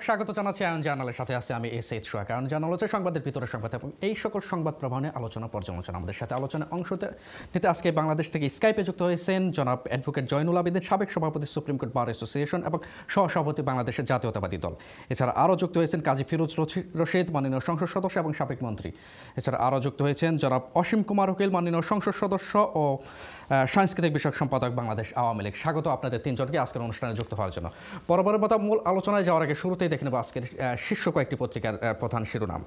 দর্শক স্বাগত জানাচ্ছি আয়ন জার্নালের সাথে আছে আমি এস এইচ সোহাগ। আয়ন জার্নাল হচ্ছে সংবাদের ভিতরে সংবাদ এবং এই সকল সংবাদ প্রভাবে আলোচনা পর্যালোচনা আমাদের সাথে আলোচনায় অংশ নিতে আজকে বাংলাদেশ থেকে স্কাইপে যুক্ত হয়েছেন জনাব অ্যাডভোকেট জয়নুল আবেদিন, সাবেক সভাপতি সুপ্রিম কোর্ট বার অ্যাসোসিয়েশন এবং সহসভাপতি বাংলাদেশের জাতীয়তাবাদী দল। এছাড়া আরও যুক্ত হয়েছেন কাজী ফিরোজ রশিদ, মাননীয় সংসদ সদস্য এবং সাবেক মন্ত্রী। এছাড়া আরও যুক্ত হয়েছেন জনাব অসীম কুমার উকিল, মাননীয় সংসদ সদস্য ও সাংস্কৃতিক বিষয়ক সম্পাদক বাংলাদেশ আওয়ামী লীগ। স্বাগত আপনাদের তিনজনকে আজকের অনুষ্ঠানে যুক্ত হওয়ার জন্য। পরবর্তী মূল আলোচনায় যাওয়ার আগে শুরুতেই দেখে নেব আজকের শীর্ষ কয়েকটি পত্রিকার প্রধান শিরোনাম।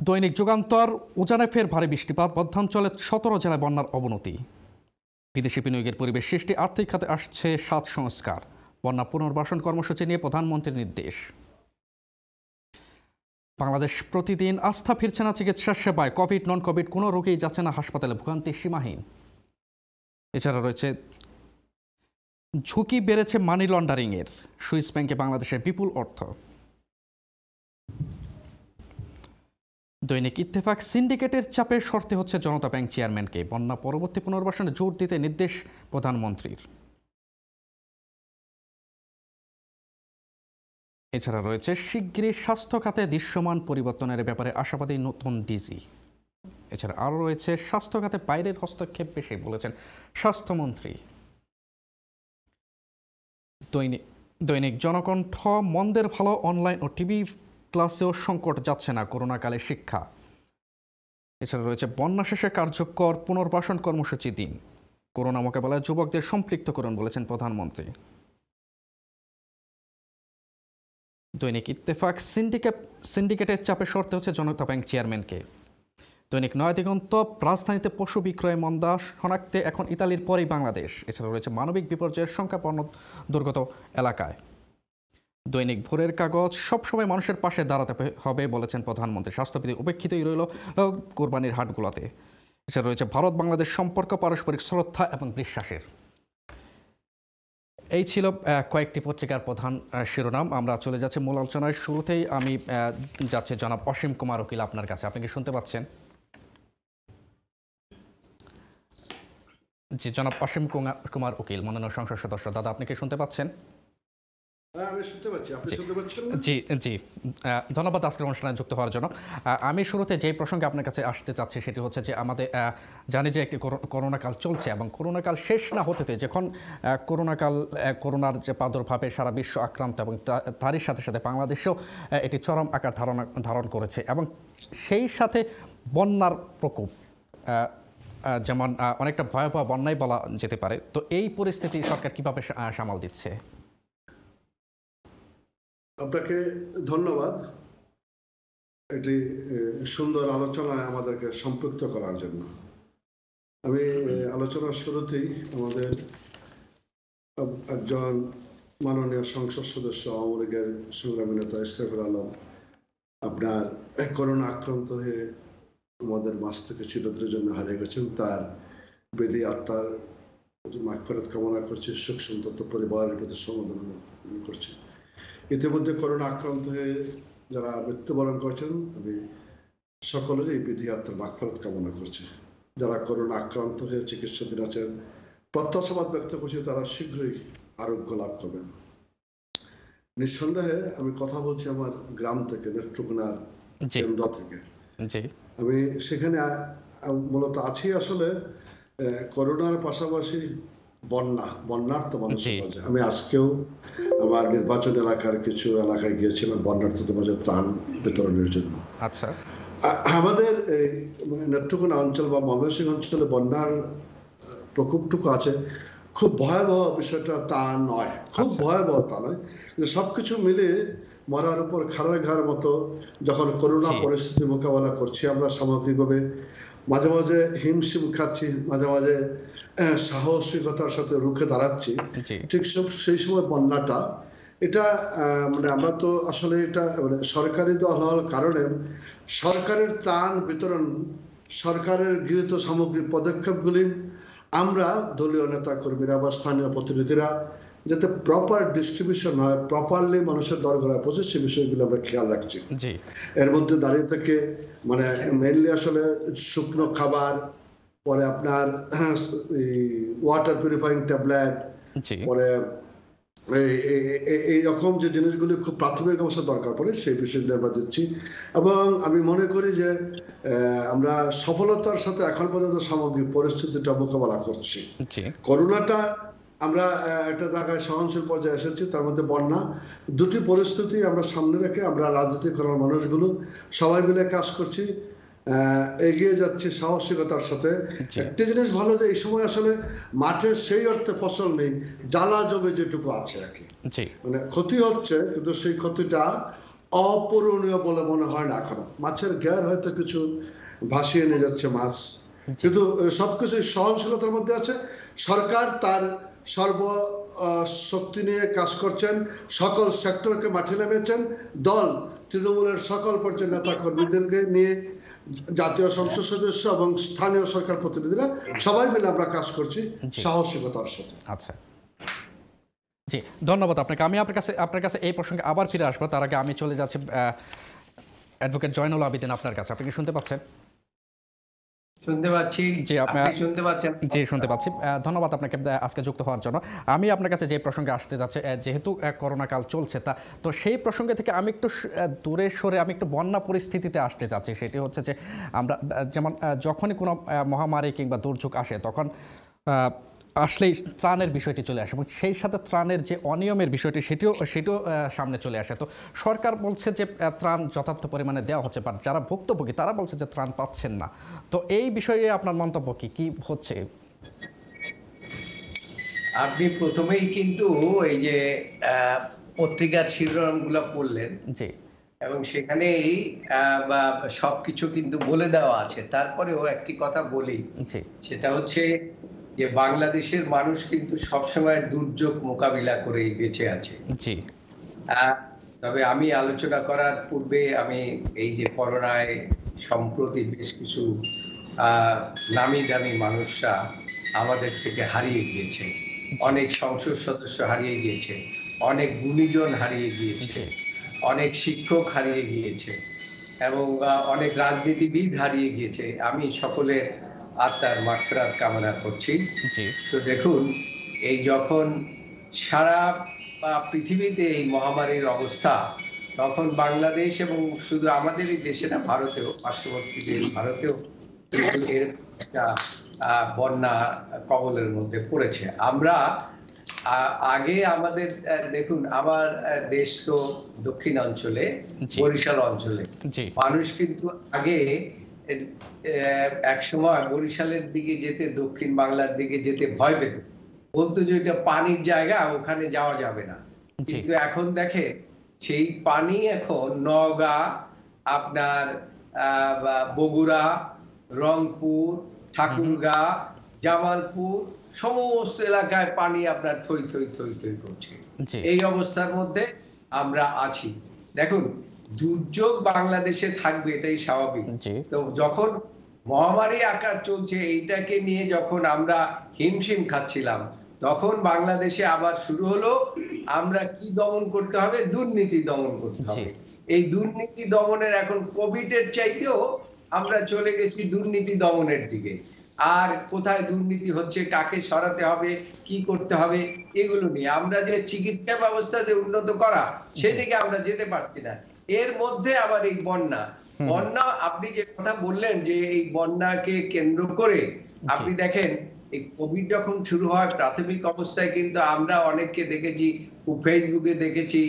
দৈনিক যুগান্তর, উজানে ফের ভারী বৃষ্টিপাত, মধ্যাঞ্চলে সতেরো জেলায় বন্যার অবনতি। বিদেশি বিনিয়োগের পরিবেশ সৃষ্টি, আর্থিক খাতে আসছে সাত সংস্কার। বন্যা পুনর্বাসন কর্মসূচি নিয়ে প্রধানমন্ত্রীর নির্দেশ। বাংলাদেশ প্রতিদিন আস্থা ফিরছে না চিকিৎসা সেবায়। কোভিড নন কোভিড কোনো রোগেই যাচ্ছে না হাসপাতালে। ভোগান্তি সীমাহীন। এছাড়া রয়েছে, ঝুঁকি বেড়েছে মানি লন্ডারিংয়ের সুইস ব্যাংকে বাংলাদেশের বিপুল অর্থ। দৈনিক ইত্তেফাক, সিন্ডিকেটের চাপে শর্তে হচ্ছে জনতা ব্যাংক চেয়ারম্যানকে বন্যা পরবর্তী পুনর্বাসনে জোর দিতে নির্দেশ প্রধানমন্ত্রীর। এছাড়া রয়েছে শীঘ্রই স্বাস্থ্য খাতে দৃশ্যমান পরিবর্তনের ব্যাপারে আশাবাদী নতুন ডিজি। এছাড়া আরও রয়েছে, স্বাস্থ্য খাতে বাইরের হস্তক্ষেপ বেশি বলেছেন স্বাস্থ্যমন্ত্রী। দৈনিক দৈনিক জনকণ্ঠ, মন্দের ভালো অনলাইন ও টিভি ক্লাসেও সংকট যাচ্ছে না করোনাকালে শিক্ষা। এছাড়া রয়েছে, বন্যা শেষে কার্যকর পুনর্বাসন কর্মসূচি দিন। করোনা মোকাবেলায় যুবকদের সম্পৃক্ত করুন বলেছেন প্রধানমন্ত্রী। দৈনিক ইত্তেফাক, সিন্ডিকেট, সিন্ডিকেটের চাপে সরতে হচ্ছে জনতা ব্যাংক চেয়ারম্যানকে। দৈনিক নয় দিগন্ত, রাজধানীতে পশু বিক্রয় মন্দা শনাক্তে এখন ইতালির পরেই বাংলাদেশ। এছাড়া রয়েছে মানবিক বিপর্যয়ের সংখ্যা পণ্য দুর্গত এলাকায়। দৈনিক ভোরের কাগজ সবসময় মানুষের পাশে দাঁড়াতে হবে বলেছেন প্রধানমন্ত্রী। স্বাস্থ্যবিধি উপেক্ষিতই রইল কোরবানির হাটগুলোতে। এছাড়া রয়েছে ভারত বাংলাদেশ সম্পর্ক, পারস্পরিক শ্রদ্ধা এবং বিশ্বাসের। এই ছিল কয়েকটি পত্রিকার প্রধান শিরোনাম। আমরা চলে যাচ্ছি মূল আলোচনায়। শুরুতেই আমি যাচ্ছি জনাব অসীম কুমার উকিল আপনার কাছে। আপনি কি শুনতে পাচ্ছেন? জি, জনাব অসীম কুমার উকিল মনোনয়ন সংসদ সদস্য। দাদা, আপনি কি শুনতে পাচ্ছেন? জি। জি ধন্যবাদ আজকের অনুষ্ঠানে যুক্ত হওয়ার জন্য। আমি শুরুতে যে প্রসঙ্গে আপনার কাছে আসতে চাচ্ছি সেটি হচ্ছে যে আমাদের জানি যে একটি করোনাকাল চলছে এবং করোনাকাল শেষ না হতে যখন করোনাকাল করোনার যে প্রাদুর্ভাবে সারা বিশ্ব আক্রান্ত এবং তারই সাথে সাথে বাংলাদেশেও এটি চরম আকার ধারণা ধারণ করেছে এবং সেই সাথে বন্যার প্রকোপ যেমন অনেকটা ভয়াবহ বন্যাই বলা যেতে পারে। তো এই পরিস্থিতি সরকার কীভাবে সামাল দিচ্ছে? আপনাকে ধন্যবাদ। একটি সুন্দর আলোচনায় আমাদেরকে সম্পৃক্ত করার জন্য। আমি আলোচনার শুরুতেই আমাদের একজন মাননীয় সংসদ সদস্য, আওয়ামী লীগের সংগ্রামী নেতা ইস্তেফুল আলম, আপনার করোনা আক্রান্ত হয়ে আমাদের মাস থেকে চিরদিনের জন্য হারিয়ে গেছেন। তার বেদি আত্মার মাক্ষরত কামনা করছি সুখ সন্তত পরিবারের প্রতি সমাধান করছি। ইতিমধ্যে করোনা আক্রান্ত হয়ে যারা মৃত্যুবরণ করেছেন আমি সকলেরই এই বিধি আত্মার মাক্ষরত কামনা করছি। যারা করোনা আক্রান্ত হয়ে চিকিৎসাধীন আছেন প্রত্যাশাবাদ ব্যক্ত করছি তারা শীঘ্রই আরোগ্য লাভ করবেন। নিঃসন্দেহে আমি কথা বলছি আমার গ্রাম থেকে নেত্রকোনার কেন্দ্র থেকে। আমি সেখানে মূলত আছি আসলে করোনার পাশাপাশি বন্যা বন্যার্থ মানুষের মাঝে আমি আজকেও আমার নির্বাচন এলাকার কিছু এলাকায় গিয়েছিলাম বন্যার্থদের মাঝে ত্রাণ বিতরণের জন্য। আচ্ছা। আমাদের নেত্রকোনা অঞ্চল বা ময়মনসিংহ অঞ্চলে বন্যার প্রকোপটুকু আছে। খুব ভয়াবহ বিষয়টা তা নয়। খুব আচ্ছা। ভয়াবহ তা নয়। কিন্তু সবকিছু মিলে মরার উপর খারার ঘাড় মতো যখন করোনা পরিস্থিতি মোকাবেলা করছি আমরা সামগ্রিকভাবে মাঝে মাঝে হিমশিম খাচ্ছি মাঝে মাঝে সাহসিকতার সাথে রুখে দাঁড়াচ্ছি। ঠিক সব সেই সময় বন্যাটা এটা মানে আমরা তো আসলে এটা মানে সরকারি দল হওয়ার কারণে সরকারের ত্রাণ বিতরণ সরকারের গৃহীত সামগ্রিক পদক্ষেপগুলি আমরা দলীয় নেতা কর্মীরা বা স্থানীয় প্রতিনিধিরা যাতে প্রপার ডিস্ট্রিবিউশন হয় প্রপারলি মানুষের দরকার পৌঁছে সে বিষয়গুলো আমরা খেয়াল রাখছি। এর মধ্যে দাঁড়িয়ে থেকে মানে মেনলি আসলে শুকনো খাবার পরে আপনার ওয়াটার পিউরিফাইং ট্যাবলেট পরে এই- রকম যে জিনিসগুলি খুব প্রাথমিক অবস্থা দরকার পড়ে সেই বিষয়গুলি আমরা দিচ্ছি। এবং আমি মনে করি যে আমরা সফলতার সাথে এখন পর্যন্ত সামগ্রিক পরিস্থিতিটা মোকাবেলা করছি। করোনাটা আমরা একটা জায়গায় সহনশীল পর্যায়ে এসেছি তার মধ্যে বন্যা। দুটি পরিস্থিতি আমরা সামনে রেখে আমরা রাজনীতি করার মানুষগুলো সবাই মিলে কাজ করছি এগিয়ে যাচ্ছি সাহসিকতার সাথে। একটি জিনিস ভালো যে এই সময় আসলে মাঠে সেই অর্থে ফসল নেই জ্বালা জমে যেটুকু আছে আর কি। মানে ক্ষতি হচ্ছে কিন্তু সেই ক্ষতিটা অপূরণীয় বলে মনে হয় না এখনও। মাছের গ্যার হয়তো কিছু ভাসিয়ে নিয়ে যাচ্ছে মাছ। কিন্তু সবকিছু সহনশীলতার মধ্যে আছে। সরকার তার সর্ব শক্তি নিয়ে কাজ করছেন সকল সেক্টরকে মাঠে নেমেছেন দল তৃণমূলের সকল পর্যায়ের নেতা কর্মীদেরকে নিয়ে জাতীয় সংসদ সদস্য এবং স্থানীয় সরকার প্রতিনিধিরা সবাই মিলে আমরা কাজ করছি সাহসিকতার সাথে। আচ্ছা। জি ধন্যবাদ আপনাকে। আমি আপনার কাছে আপনার কাছে এই প্রসঙ্গে আবার ফিরে আসব। তার আগে আমি চলে যাচ্ছি অ্যাডভোকেট জয়নুল আবিদিন আপনার কাছে। আপনি কি শুনতে পাচ্ছেন? শুনতে পাচ্ছি। জি, আপনি- আপনি শুনতে পাচ্ছেন? জি শুনতে পাচ্ছি। ধন্যবাদ আপনাকে আজকে যুক্ত হওয়ার জন্য। আমি আপনার কাছে যে প্রসঙ্গে আসতে যাচ্ছে যেহেতু করোনা কাল চলছে তা তো সেই প্রসঙ্গে থেকে আমি একটু দূরে সরে আমি একটু বন্যা পরিস্থিতিতে আসতে যাচ্ছি। সেটি হচ্ছে যে আমরা যেমন যখনই কোনো মহামারী কিংবা দুর্যোগ আসে তখন আসলেই ত্রাণের বিষয়টি চলে আসে এবং সেই সাথে ত্রাণের যে অনিয়মের বিষয়টি সেটিও সেটিও সামনে চলে আসে। তো সরকার বলছে যে ত্রাণ যথার্থ পরিমাণে দেওয়া হচ্ছে বাট যারা ভুক্তভোগী তারা বলছে যে ত্রাণ পাচ্ছেন না। তো এই বিষয়ে আপনার মন্তব্য কি? কি হচ্ছে? আপনি প্রথমেই কিন্তু এই যে পত্রিকার শিরোনামগুলো পড়লেন জি। এবং সেখানেই বা সবকিছু কিন্তু বলে দেওয়া আছে। তারপরেও একটি কথা বলি। সেটা হচ্ছে যে বাংলাদেশের মানুষ কিন্তু সবসময় দুর্যোগ মোকাবিলা করে বেঁচে আছে। জি। তবে আমি আলোচনা করার পূর্বে আমি এই যে করোনায় সম্প্রতি বেশ কিছু নামি দামি মানুষরা আমাদের থেকে হারিয়ে গিয়েছে। অনেক সংসদ সদস্য হারিয়ে গিয়েছে অনেক গুণীজন হারিয়ে গিয়েছে অনেক শিক্ষক হারিয়ে গিয়েছে এবং অনেক রাজনীতিবিদ হারিয়ে গিয়েছে। আমি সকলের আত্মার মাত্রার কামনা করছি। তো দেখুন এই যখন সারা আহ, পৃথিবীতে এই মহামারীর অবস্থা তখন বাংলাদেশ এবং শুধু আমাদেরই দেশে না ভারতেও পার্শ্ববর্তী দেশ ভারতেও এর একটা বন্যা কবলের মধ্যে পড়েছে। আমরা আগে আমাদের দেখুন আমার দেশ তো দক্ষিণ অঞ্চলে বরিশাল অঞ্চলে। মানুষ কিন্তু আগে এক সময় বরিশালের দিকে যেতে দক্ষিণ বাংলার দিকে যেতে ভয় পেত। বলতো যে এটা পানির জায়গা ওখানে যাওয়া যাবে না। কিন্তু এখন দেখে সেই পানি এখন নওগাঁ আপনার আহ, বগুড়া রংপুর ঠাকুরগাঁ জামালপুর সমস্ত এলাকায় পানি আপনার থই থই থই থই করছে। এই অবস্থার মধ্যে আমরা আছি। দেখুন দুর্যোগ বাংলাদেশে থাকবে এটাই স্বাভাবিক। তো যখন মহামারী আকার চলছে এইটাকে নিয়ে যখন আমরা হিমশিম খাচ্ছিলাম তখন বাংলাদেশে আবার শুরু হলো আমরা কি দমন করতে হবে? দুর্নীতি দমন করতে হবে। এই দুর্নীতি দমনের এখন কোভিড এর চাইতেও আমরা চলে গেছি দুর্নীতি দমনের দিকে। আর কোথায় দুর্নীতি হচ্ছে কাকে সরাতে হবে কি করতে হবে এগুলো নিয়ে। আমরা যে চিকিৎসা ব্যবস্থা যে উন্নত করা সেদিকে আমরা যেতে পারছি না। এর মধ্যে আবার এই বন্যা। বন্যা আপনি যে কথা বললেন যে এই বন্যাকে কেন্দ্র করে আপনি দেখেন এই কোভিড যখন শুরু হয় প্রাথমিক অবস্থায় কিন্তু আমরা অনেককে দেখেছি ফেসবুকে দেখেছি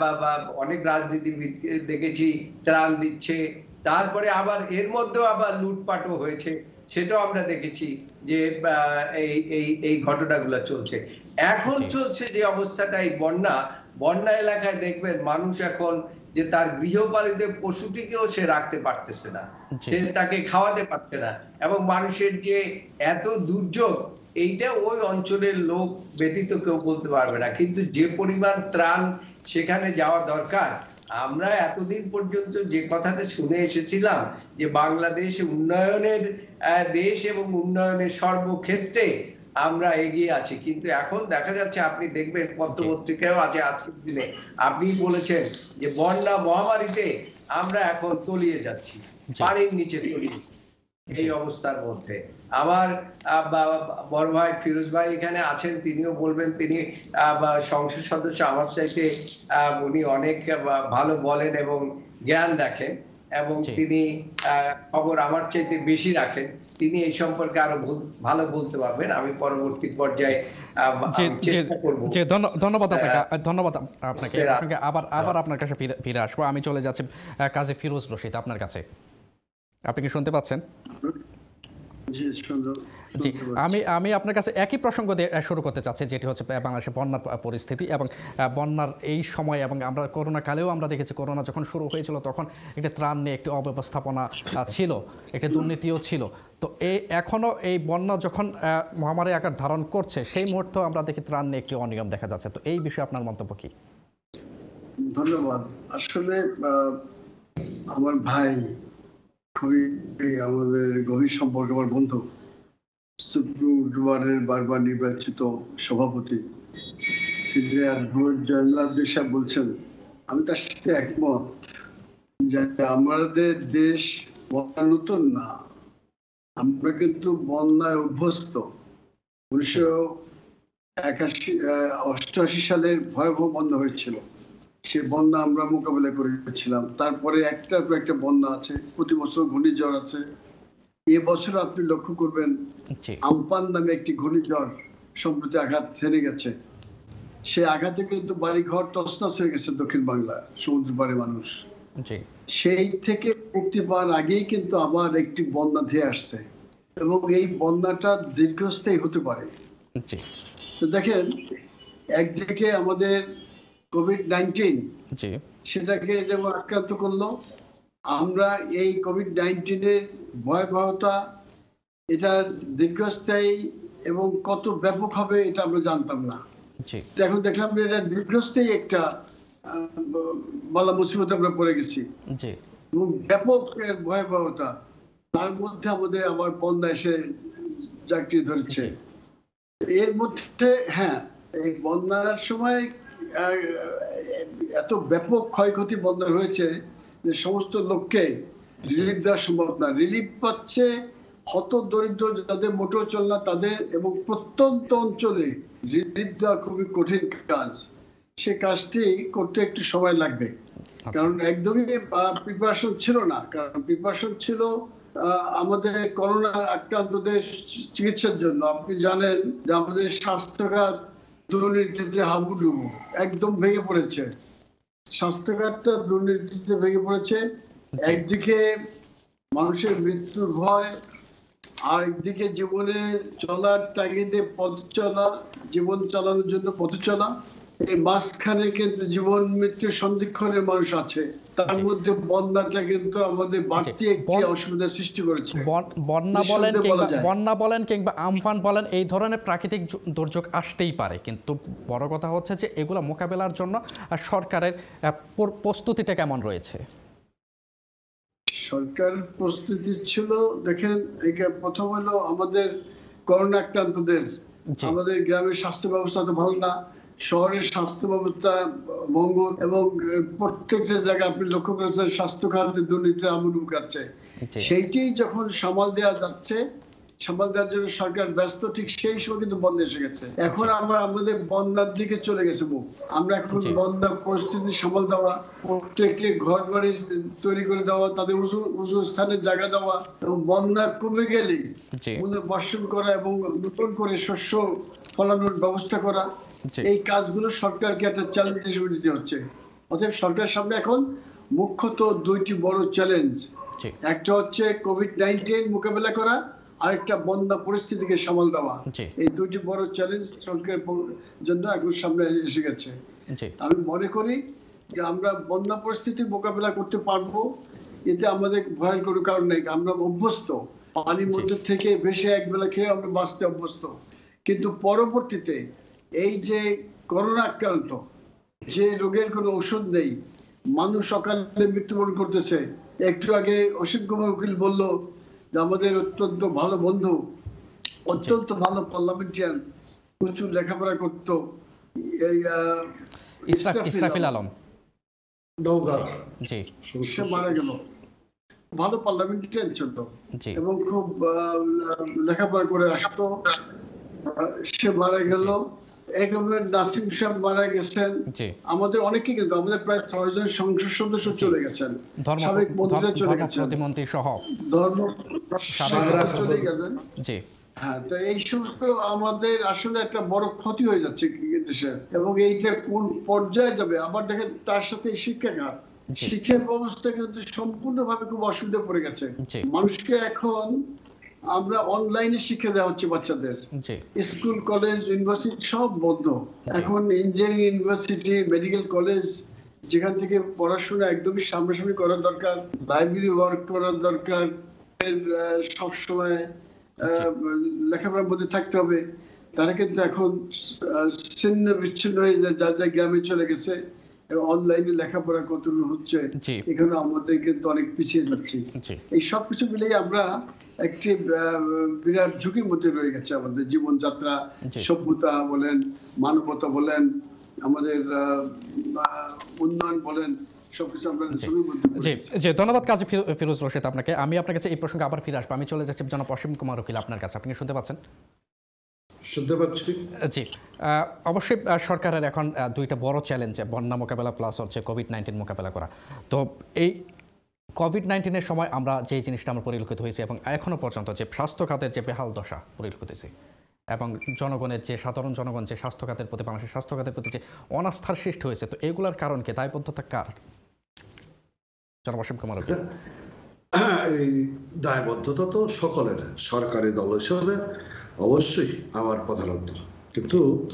বা অনেক রাজনীতিবিদকে দেখেছি ত্রাণ দিচ্ছে তারপরে আবার এর মধ্যেও আবার লুটপাটও হয়েছে সেটাও আমরা দেখেছি যে এই এই এই ঘটনাগুলো চলছে। এখন চলছে যে অবস্থাটা এই বন্যা বন্যা এলাকায় দেখবেন মানুষ এখন যে তার গৃহপালিত পশুটিকেও সে রাখতে পারতেছে না। সে তাকে খাওয়াতে পারছে না। এবং মানুষের যে এত দুর্যোগ এইটা ওই অঞ্চলের লোক ব্যতীত কেউ বলতে পারবে না। কিন্তু যে পরিমাণ ত্রাণ সেখানে যাওয়া দরকার আমরা এতদিন পর্যন্ত যে কথাটা শুনে এসেছিলাম যে বাংলাদেশ উন্নয়নের দেশ এবং উন্নয়নের সর্বক্ষেত্রে আমরা এগিয়ে আছি। কিন্তু এখন দেখা যাচ্ছে আপনি দেখবেন পত্রপত্রিকাও আছে আজকের দিনে। আপনি বলেছেন যে বন্যা মহামারীতে আমরা এখন তলিয়ে যাচ্ছি। পানির নিচে তলিয়ে এই অবস্থার মধ্যে। বা- বড় ভাই ফিরোজ ভাই এখানে আছেন তিনিও বলবেন তিনি আহ, সংসদ সদস্য আমার চাইতে আহ, উনি অনেক ভালো বলেন এবং জ্ঞান রাখেন এবং তিনি আহ, খবর আমার চাইতে বেশি রাখেন। তিনি এই সম্পর্কে আরও ভালো বলতে পারবেন। আমি পরবর্তী পর্যায়ে ধন্যবাদ আপনাকে ধন্যবাদ আপনাকে। আবার আবার আপনার কাছে ফিরে আসব। আমি চলে যাচ্ছি কাজী ফিরোজ রশিদ আপনার কাছে। আপনি কি শুনতে পাচ্ছেন? জি আমি আমি আপনার কাছে একই প্রসঙ্গ দিয়ে শুরু করতে চাচ্ছি যেটি হচ্ছে আহ, বাংলাদেশের বন্যার পরিস্থিতি এবং বন্যার এই সময় এবং আমরা করোনা কালেও আমরা দেখেছি করোনা যখন শুরু হয়েছিল তখন একটি ত্রাণ নিয়ে একটি অব্যবস্থাপনা ছিল একটি দুর্নীতিও ছিল। তো এই এখনও এই বন্যা যখন মহামারী আকার ধারণ করছে, সেই মুহূর্তে আমরা দেখি ত্রাণ নিয়ে একটি অনিয়ম দেখা যাচ্ছে। তো এই বিষয়ে আপনার মন্তব্য কি? ধন্যবাদ। আসলে আমার ভাই খুবই আমাদের গভীর সম্পর্ক আমার বন্ধু সুপ্রিমের বারবার নির্বাচিত সভাপতি বলছেন, আমি তার সাথে একমত যে আমাদের দেশ নতুন না। আমরা কিন্তু বন্যায় অভ্যস্ত। উনিশশো একাশি অষ্টআশি সালের ভয়াবহ বন্যা হয়েছিল। সে বন্যা আমরা মোকাবিলা করেছিলাম। তারপরে একটার পর একটা বন্যা আছে প্রতি বছর ঘূর্ণিঝড় আছে। এবছর আপনি লক্ষ্য করবেন আমপান নামে একটি ঘূর্ণিঝড় সম্প্রতি আঘাত থেমে গেছে। সে আঘাতে কিন্তু বাড়ি ঘর তছনছ হয়ে গেছে দক্ষিণ বাংলা সমুদ্র পাড়ে মানুষ সেই থেকে মুক্তি পাওয়ার আগেই কিন্তু আবার একটি বন্যা ধেয়ে আসছে এবং এই বন্যাটা দীর্ঘস্থায়ী হতে পারে। তো দেখেন একদিকে আমাদের কোভিড নাইন্টিন সেটাকে যেমন আক্রান্ত করল আমরা এই কোভিড নাইন্টিনের ভয়াবহতা এটার দীর্ঘস্থায়ী এবং কত ব্যাপক হবে এটা আমরা জানতাম না। এখন দেখলাম যে এটা দীর্ঘস্থায়ী একটা বালা মুসিবত আমরা পড়ে গেছি। এবং ব্যাপক ভয়াবহতা তার মধ্যে আমাদের আবার বন্যা এসে চাকরি ধরেছে। এর মধ্যে হ্যাঁ এই বন্যার সময় এত ব্যাপক ক্ষয়ক্ষতি বন্যা হয়েছে যে সমস্ত লোককে রিলিফ দেওয়া সম্ভব না। রিলিফ পাচ্ছে হত দরিদ্র যাদের মোটর চল না তাদের এবং প্রত্যন্ত অঞ্চলে রিলিফ দেওয়া খুবই কঠিন কাজ। সে কাজটি করতে একটু সময় লাগবে। কারণ একদমই প্রিপারেশন ছিল না। কারণ প্রিপারেশন ছিল আমাদের করোনা আক্রান্তদের চিকিৎসার জন্য। আপনি জানেন যে আমাদের স্বাস্থ্যখাত দুর্নীতিতে হাবুডুবু একদম ভেঙে পড়েছে। স্বাস্থ্যখাতটা দুর্নীতিতে ভেঙে পড়েছে। একদিকে মানুষের মৃত্যুর ভয় আর একদিকে জীবনে চলার তাগিদে পথ চলা জীবন চালানোর জন্য পথ চলা। এই মাঝখানে কিন্তু জীবন মৃত্যুর সন্ধিক্ষণের মানুষ আছে। তার মধ্যে বন্যাটা কিন্তু আমাদের বাড়তি একটি অসুবিধার সৃষ্টি করেছে। বন্যা বলেন কিংবা বন্যা বলেন কিংবা আমফান বলেন এই ধরনের প্রাকৃতিক দুর্যোগ আসতেই পারে। কিন্তু বড় কথা হচ্ছে যে এগুলো মোকাবেলার জন্য সরকারের প্রস্তুতিটা কেমন রয়েছে? সরকার প্রস্তুতি ছিল দেখেন প্রথম হলো আমাদের করোনা আক্রান্তদের। আমাদের গ্রামের স্বাস্থ্য ব্যবস্থা তো ভালো না। শহরের স্বাস্থ্য ব্যবস্থা মঙ্গল এবং প্রত্যেকটা জায়গায় আপনি লক্ষ্য করেছেন স্বাস্থ্য খাতে দুর্নীতি আমুল কাটছে সেইটি যখন সামাল দেওয়া যাচ্ছে সামাল দেওয়ার জন্য সরকার ব্যস্ত ঠিক সেই সময় কিন্তু বন্ধ এসে গেছে। এখন আমরা আমাদের বন্যার দিকে চলে গেছে মুখ আমরা এখন বন্যা পরিস্থিতি সামাল দেওয়া প্রত্যেককে ঘর বাড়ি তৈরি করে দেওয়া তাদের উঁচু উঁচু স্থানে জায়গা দেওয়া এবং বন্যা কমে জি। পুনর্বাসন করা এবং নতুন করে শস্য ফলানোর ব্যবস্থা করা। এই কাজগুলো সরকারকে একটা চ্যালেঞ্জ হিসেবে নিতে হচ্ছে। অতএব সরকারের সামনে এখন মুখ্যত দুইটি বড় চ্যালেঞ্জ একটা হচ্ছে কোভিড নাইন্টিন মোকাবেলা করা আরেকটা বন্যা পরিস্থিতিকে সামাল দেওয়া। এই দুইটি বড় চ্যালেঞ্জ সরকারের জন্য এখন সামনে এসে গেছে। আমি মনে করি যে আমরা বন্যা পরিস্থিতি মোকাবেলা করতে পারব এতে আমাদের ভয়ের কোনো কারণ নেই আমরা অভ্যস্ত। পানির মধ্যে থেকে ভেসে এক বেলা খেয়ে আমরা বাঁচতে অভ্যস্ত। কিন্তু পরবর্তীতে এই যে করোনা আক্রান্ত যে রোগের কোনো ওষুধ নেই মানুষ সকালে মৃত্যুবরণ করতেছে। একটু আগে অসিত কুমার উকিল বলল যে আমাদের অত্যন্ত ভালো বন্ধু অত্যন্ত ভালো পার্লামেন্টিয়ান প্রচুর লেখাপড়া করতো। ইসরাফিল আলম। জি। সে মারা গেল। ভালো পার্লামেন্টারিয়ান ছিল এবং খুব আহ, লেখাপড়া করে আসতো। সে মারা গেল। একেবারে নাসিম সাহেব মারা গেছেন। আমাদের অনেকে কিন্তু আমাদের প্রায় ছয়জন সংসদ সদস্য চলে গেছেন। সাবেক মন্ত্রীরা চলে গেছেন। প্রতিমন্ত্রী সহ। ধর্ম চলে গেছেন। জি। হ্যাঁ তো এই সমস্ত আমাদের আসলে একটা বড় ক্ষতি হয়ে যাচ্ছে দেশের এবং এইটা কোন পর্যায়ে যাবে? আবার দেখেন তার সাথে শিক্ষাঘাত। শিক্ষা ব্যবস্থা কিন্তু সম্পূর্ণভাবে খুব অসুবিধা পড়ে গেছে। মানুষকে এখন আমরা অনলাইনে শিক্ষা দেওয়া হচ্ছে বাচ্চাদের। স্কুল কলেজ ইউনিভার্সিটি সব বন্ধ। এখন ইঞ্জিনিয়ারিং ইউনিভার্সিটি মেডিকেল কলেজ যেখান থেকে পড়াশোনা একদমই সামনাসামনি করার দরকার লাইব্রেরি ওয়ার্ক করার দরকার সবসময় লেখাপড়ার মধ্যে থাকতে হবে। তারা কিন্তু এখন ছিন্ন বিচ্ছিন্ন হয়ে যায় যার যা গ্রামে চলে গেছে অনলাইনে লেখাপড়া কতটুকু হচ্ছে এখানে আমাদের কিন্তু অনেক পিছিয়ে যাচ্ছি। এই সব কিছু মিলেই আমরা একটি বিরাট ঝুঁকির মধ্যে রয়ে গেছে আমাদের জীবনযাত্রা সভ্যতা বলেন মানবতা বলেন আমাদের উন্নয়ন বলেন জি। ধন্যবাদ কাজী ফিরোজ রশিদ আপনাকে। আমি আপনার কাছে এই প্রসঙ্গে আবার ফিরে আসব। আমি চলে যাচ্ছি জনাব অসীম কুমার উকিল আপনার কাছে। আপনি শুনতে পাচ্ছেন? শুনতে পাচ্ছি। জি। অবশ্যই সরকারের এখন দুইটা বড় চ্যালেঞ্জ বন্যা মোকাবেলা প্লাস হচ্ছে কোভিড নাইন্টিন মোকাবেলা করা। তো এই কোভিড নাইন্টিনের সময় আমরা যে জিনিসটা আমরা পরিলক্ষিত হয়েছি এবং এখনও পর্যন্ত যে স্বাস্থ্য খাতের যে বেহাল দশা পরিলক্ষিত হয়েছে এবং জনগণের যে সাধারণ জনগণ যে স্বাস্থ্য খাতের প্রতি মানুষের স্বাস্থ্য খাতের প্রতি যে অনাস্থার সৃষ্টি হয়েছে তো এগুলার কারণ কি? দায়বদ্ধতা কার? জনাব অসীম কুমার এই দায়বদ্ধতা তো সকলের সরকারি দল হিসেবে অবশ্যই আমার প্রধানত। কিন্তু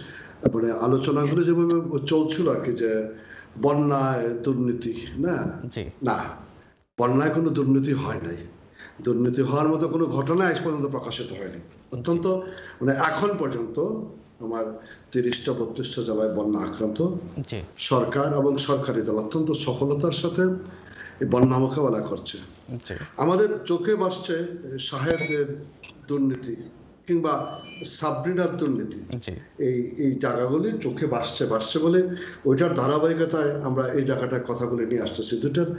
মানে আলোচনাগুলো যেভাবে চলছিল আর কি যে বন্যায় দুর্নীতি না? না। বন্যায় কোনো দুর্নীতি হয় নাই। দুর্নীতি হওয়ার মতো কোনো ঘটনা আজ পর্যন্ত প্রকাশিত হয়নি। অত্যন্ত মানে এখন পর্যন্ত আমার তিরিশটা বত্রিশটা জেলায় বন্যা আক্রান্ত। সরকার এবং সরকারি দল অত্যন্ত সফলতার সাথে এই বন্যা মোকাবেলা করছে। আমাদের চোখে বাসছে সাহেবদের দুর্নীতি। কিংবা সাবরিনার দুর্নীতি। এই এই জায়গাগুলি চোখে বাসছে বাসছে বলে ওইটার ধারাবাহিকতায় আমরা এই জায়গাটার কথাগুলি নিয়ে আসতেছি। দুটার আহ,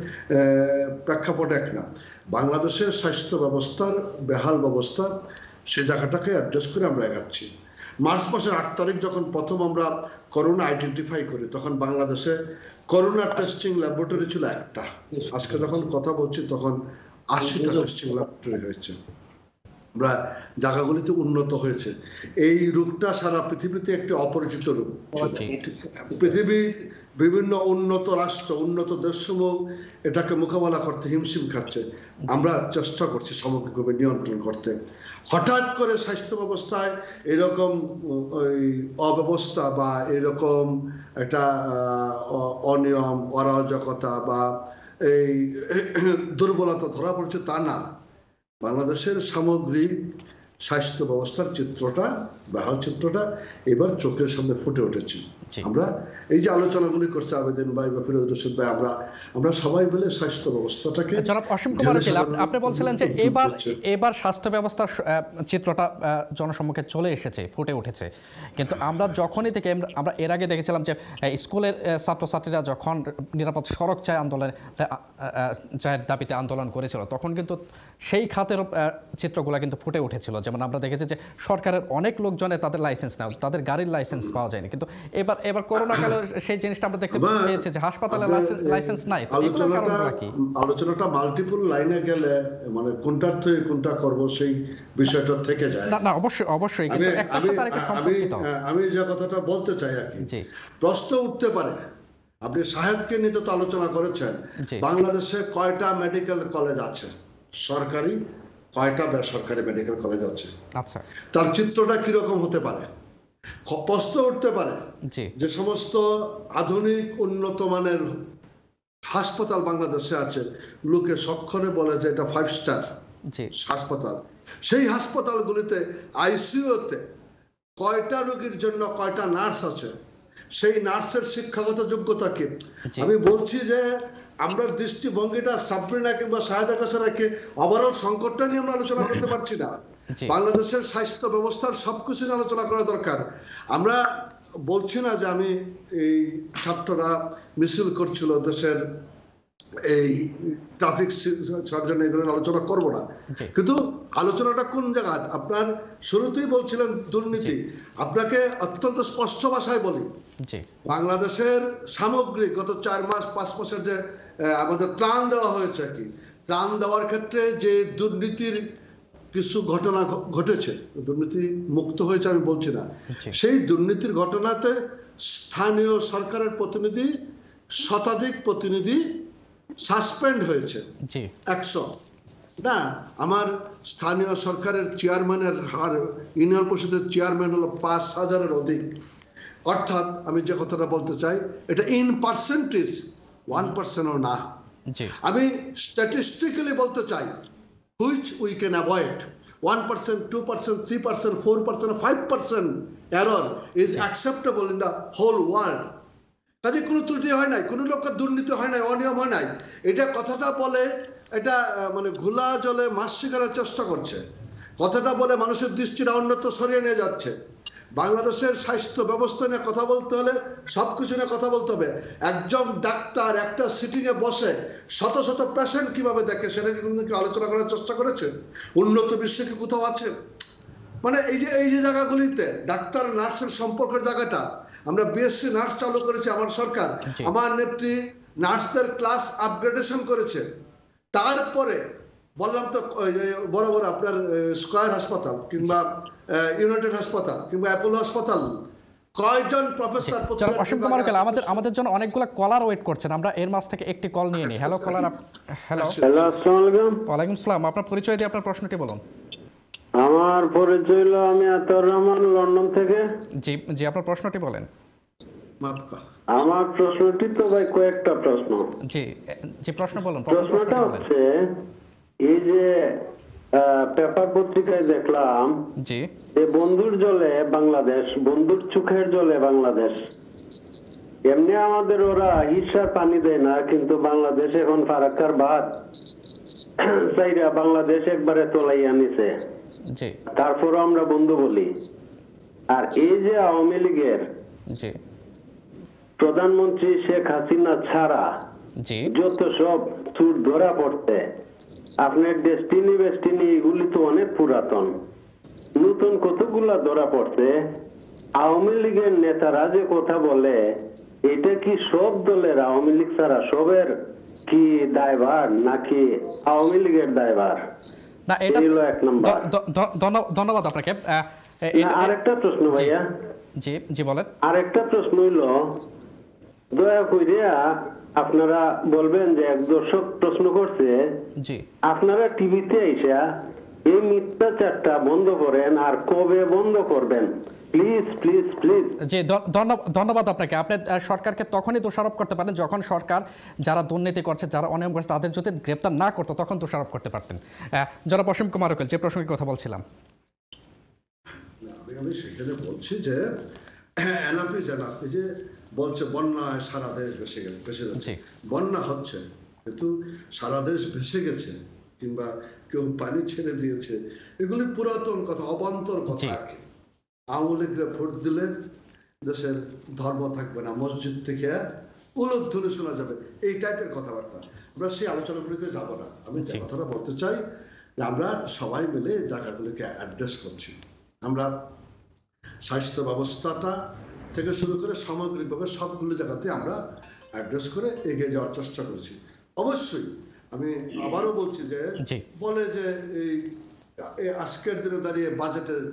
প্রেক্ষাপট এক না। বাংলাদেশের স্বাস্থ্য ব্যবস্থার বেহাল ব্যবস্থা সে জায়গাটাকে অ্যাডজাস্ট করে আমরা এগাচ্ছি। মার্চ মাসের আট তারিখ যখন প্রথম আমরা করোনা আইডেন্টিফাই করি তখন বাংলাদেশে করোনা টেস্টিং ল্যাবরেটরি ছিল একটা। আজকে যখন কথা বলছি তখন আশিটা টেস্টিং ল্যাবরেটরি হয়েছে। জায়গাগুলিতে উন্নত হয়েছে। এই রোগটা সারা পৃথিবীতে একটি অপরিচিত ছিল। পৃথিবীর বিভিন্ন উন্নত রাষ্ট্র উন্নত দেশসমূহ এটাকে মোকাবেলা করতে হিমশিম খাচ্ছে। আমরা চেষ্টা করছি সামগ্রিকভাবে নিয়ন্ত্রণ করতে। হঠাৎ করে স্বাস্থ্য ব্যবস্থায় এরকম ওই অব্যবস্থা বা এরকম একটা অনিয়ম অরাজকতা বা এই দুর্বলতা ধরা পড়ছে তা না। বাংলাদেশের সামগ্রিক স্বাস্থ্য ব্যবস্থার চিত্রটা বাহাল চিত্রটা এবার চোখের সামনে ফুটে উঠেছে। আমরা এই যে আলোচনাগুলি করছে আবেদন ভাই বা ফিরোজ রশিদ ভাই আমরা আমরা সবাই মিলে স্বাস্থ্য ব্যবস্থাটাকে জনাব অসীম কুমার আপনি বলছিলেন যে এবার এবার স্বাস্থ্য ব্যবস্থার চিত্রটা জনসম্মুখে চলে এসেছে ফুটে উঠেছে। কিন্তু আমরা যখনই থেকে আমরা- আমরা এর আগে দেখেছিলাম যে স্কুলের ছাত্রছাত্রীরা যখন নিরাপদ সড়ক চায় আন্দোলন চায়ের দাবিতে আন্দোলন করেছিল তখন কিন্তু সেই খাতের চিত্রগুলো কিন্তু ফুটে উঠেছিল। যেমন আমরা দেখেছি যে সরকারের অনেক লোকজনে তাদের লাইসেন্স নেওয়া তাদের গাড়ির লাইসেন্স পাওয়া যায়নি। কিন্তু এবার এবার করোনা কালে সেই জিনিসটা আমরা দেখতে পেয়েছি যে হাসপাতালে লাইসেন্স নাই। আলোচনাটা আলোচনাটা মাল্টিপল লাইনে গেলে মানে কোনটার থেকে কোনটা করব সেই বিষয়টা থেকে যায়। না না অবশ্যই অবশ্যই। আমি কিন্তু একটা সাথে আমি সম্পর্কিত। আমি যে কথাটা বলতে চাই আর কি। জি। প্রশ্ন উঠতে পারে। আপনি সাহেবকে নিয়ে তো আলোচনা করেছেন। বাংলাদেশে কয়টা মেডিকেল কলেজ আছে? সরকারি কয়টা বেসরকারি মেডিকেল কলেজ আছে? আচ্ছা। তার চিত্রটা কীরকম হতে পারে? প্রশ্ন উঠতে পারে যে সমস্ত আধুনিক উন্নত মানের হাসপাতাল বাংলাদেশে আছে লোকে সক্ষরে বলে যে এটা ফাইভ স্টার হাসপাতাল। সেই হাসপাতালগুলিতে আইসিইউতে কয়টা রোগীর জন্য কয়টা নার্স আছে? সেই নার্সের শিক্ষাগত যোগ্যতা কি? আমি বলছি যে আমরা দৃষ্টিভঙ্গিটা সাবরিনা কিংবা সাহায্যের কাছে রেখে ওভারঅল সংকটটা নিয়ে আমরা আলোচনা করতে পারছি না। বাংলাদেশের স্বাস্থ্য ব্যবস্থার সবকিছু নিয়ে আলোচনা করা দরকার। আমরা বলছি না যে আমি এই ছাত্ররা মিছিল করছিল দেশের এই ট্রাফিক সার্জন এগুলো আলোচনা করব না। কিন্তু আলোচনাটা কোন জায়গায়? আপনার শুরুতেই বলছিলেন দুর্নীতি। আপনাকে অত্যন্ত স্পষ্ট ভাষায় বলি। বাংলাদেশের সামগ্রিক গত চার মাস পাঁচ মাসের যে আমাদের ত্রাণ দেওয়া হয়েছে আর কি। ত্রাণ দেওয়ার ক্ষেত্রে যে দুর্নীতির কিছু ঘটনা ঘটেছে দুর্নীতি মুক্ত হয়েছে আমি বলছি না। সেই দুর্নীতির ঘটনাতে স্থানীয় সরকারের প্রতিনিধি শতাধিক প্রতিনিধি সাসপেন্ড হয়েছে। একশো। না আমার স্থানীয় সরকারের চেয়ারম্যানের হার ইউনিয়ন পরিষদের চেয়ারম্যান হলো পাঁচ হাজারের অধিক। অর্থাৎ আমি যে কথাটা বলতে চাই এটা ইন পার্সেন্টেজ ওয়ান পার্সেন্টও না। আমি স্ট্যাটিস্টিক্যালি বলতে চাই percent two percent three percent four percent five percent error is acceptable in the whole world কাজে কোনো ত্রুটি হয় নাই কোনো লোকের দুর্নীতি হয় নাই অনিয়ম হয় নাই এটা কথাটা বলে এটা মানে ঘোলা জলে মাছ শিকারের চেষ্টা করছে। কথাটা বলে মানুষের দৃষ্টিটা অন্যত্র সরিয়ে নিয়ে যাচ্ছে। বাংলাদেশের স্বাস্থ্য ব্যবস্থা নিয়ে কথা বলতে হলে সব কিছু নিয়ে কথা বলতে হবে। একজন ডাক্তার একটা সিটিংয়ে বসে শত শত পেশেন্ট কীভাবে দেখে সেটা কি কোনো আলোচনা করার চেষ্টা করেছে? উন্নত বিশ্বে কি কোথাও আছে? মানে এই যে এই যে জায়গাগুলিতে ডাক্তার নার্সের সম্পর্কের জায়গাটা আমরা বিএসসি নার্স চালু করেছি আমার সরকার। আমার নেত্রী নার্সদের ক্লাস আপগ্রেডেশন করেছে। তারপরে বললাম তো বড় বড় আপনার স্কয়ার হাসপাতাল কিংবা ইউনাইটেড হাসপাতাল কিংবা অ্যাপোলো হাসপাতাল কয়জন প্রফেসর চলো অসীম কুমার কেলা আমাদের আমাদের জন্য অনেকগুলো কলার ওয়েট করছেন। আমরা এর মাঝ থেকে একটি কল নিয়ে নিই। হ্যালো কলার হ্যালো হ্যালো আসসালামু আলাইকুম। ওয়ালাইকুম আসসালাম আপনার পরিচয় দিয়ে আপনার প্রশ্নটি বলুন। আমার পরিচয় হলো আমি আতর রহমান লন্ডন থেকে। জি জি আপনার প্রশ্নটি বলেন। আমার প্রশ্নটি তো ভাই কয়েকটা প্রশ্ন। জি জি প্রশ্ন বলুন। প্রশ্নটা হচ্ছে এই যে পেপার পত্রিকায় দেখলাম জি। যে বন্ধুর জলে বাংলাদেশ বন্ধুর চোখের জলে বাংলাদেশ। এমনি আমাদের ওরা হিসার পানি দেয় না কিন্তু বাংলাদেশ এখন ফারাক্কার ভাত। চাইরা বাংলাদেশ একবারে তোলাইয়া নিছে। জি। তারপরও আমরা বন্ধু বলি। আর এই যে আওয়ামী লীগের জি। প্রধানমন্ত্রী শেখ হাসিনা ছাড়া জি। যত সব চুর ধরা পড়ছে আপনার ডেস্টিনি বেস্টিনি এগুলি তো অনেক পুরাতন। নতুন কতগুলা ধরা পড়ছে? আওয়ামী লীগের নেতারা যে কথা বলে এটা কি সব দলের আওয়ামী লীগ ছাড়া সবের কি দায়ভার নাকি আওয়ামী লীগের দায়ভার? না এটা ধন্যবাদ আপনাকে। আরেকটা প্রশ্ন ভাইয়া। জি জি বলেন। আরেকটা প্রশ্ন হইল দয়া কইরা আপনারা বলবেন যে এক দর্শক প্রশ্ন করছে জি। আপনারা টিভিতে আইসা এই মিথ্যাচারটা বন্ধ করেন আর কবে বন্ধ করবেন? Please please please. জি ধন্যবাদ আপনাকে। আপনি সরকারকে তখনই দোষারোপ করতে পারেন যখন সরকার যারা দুর্নীতি করছে যারা অনিয়ম করছে তাদের যদি গ্রেপ্তার না করতো তখন দোষারোপ করতে পারতেন। জনাব অসীম কুমার যে প্রসঙ্গে কথা বলছিলাম। আমি আমি সেখানে বলছি যে এনাপি জানাপি যে বলছে বন্যায় সারা দেশ ভেসে গেছে ভেসে যাচ্ছে। বন্যা হচ্ছে কিন্তু সারা দেশ ভেসে গেছে কিংবা কেউ পানি ছেড়ে দিয়েছে। এগুলি পুরাতন কথা অবান্তর কথা। আর কি। আওয়ামী লীগরা ভোট দিলে দেশের ধর্ম থাকবে না মসজিদ থেকে উলোধ্বনি শোনা যাবে এই টাইপের কথাবার্তা। আমরা সেই আলোচনাগুলিতে যাব না। আমি যে কথাটা বলতে চাই যে আমরা সবাই মিলে জায়গাগুলিকে অ্যাড্রেস করছি। আমরা স্বাস্থ্য ব্যবস্থাটা থেকে শুরু করে সামগ্রিকভাবে সবগুলো জায়গাতে আমরা অ্যাড্রেস করে এগিয়ে যাওয়ার চেষ্টা করেছি। অবশ্যই আমি আবারও বলছি যে বলে যে এই আজকের দিনে দাঁড়িয়ে বাজেটের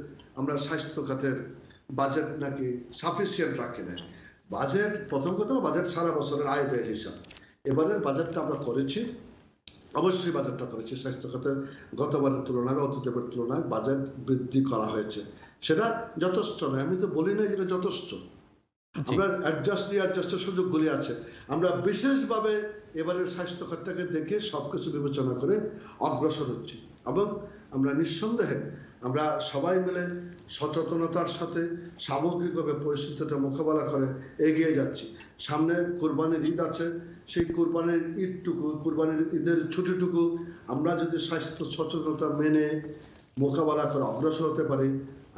আমরা স্বাস্থ্য খাতের বাজেট নাকি সাফিসিয়েন্ট রাখি না বাজেট প্রথম কথা বাজেট সারা বছরের আয় ব্যয় হিসাব। এবারের বাজেটটা আমরা করেছি অবশ্যই বাজেটটা করেছি। স্বাস্থ্য খাতের গতবারের তুলনায় অতীতের তুলনায় বাজেট বৃদ্ধি করা হয়েছে। সেটা যথেষ্ট নয়। আমি তো বলি না যেটা যথেষ্ট। আমরা অ্যাডজাস্ট রিঅ্যাডজাস্টের সুযোগগুলি আছে। আমরা বিশেষভাবে এবারের স্বাস্থ্য খাতটাকে দেখে সব কিছু বিবেচনা করে অগ্রসর হচ্ছি। এবং আমরা নিঃসন্দেহে আমরা সবাই মিলে সচেতনতার সাথে সামগ্রিকভাবে পরিস্থিতিটা মোকাবেলা করে এগিয়ে যাচ্ছি। সামনে কোরবানির ঈদ আছে। সেই কোরবানির ঈদটুকু কোরবানির ঈদের ছুটিটুকু আমরা যদি স্বাস্থ্য সচেতনতা মেনে মোকাবেলা করে অগ্রসর হতে পারি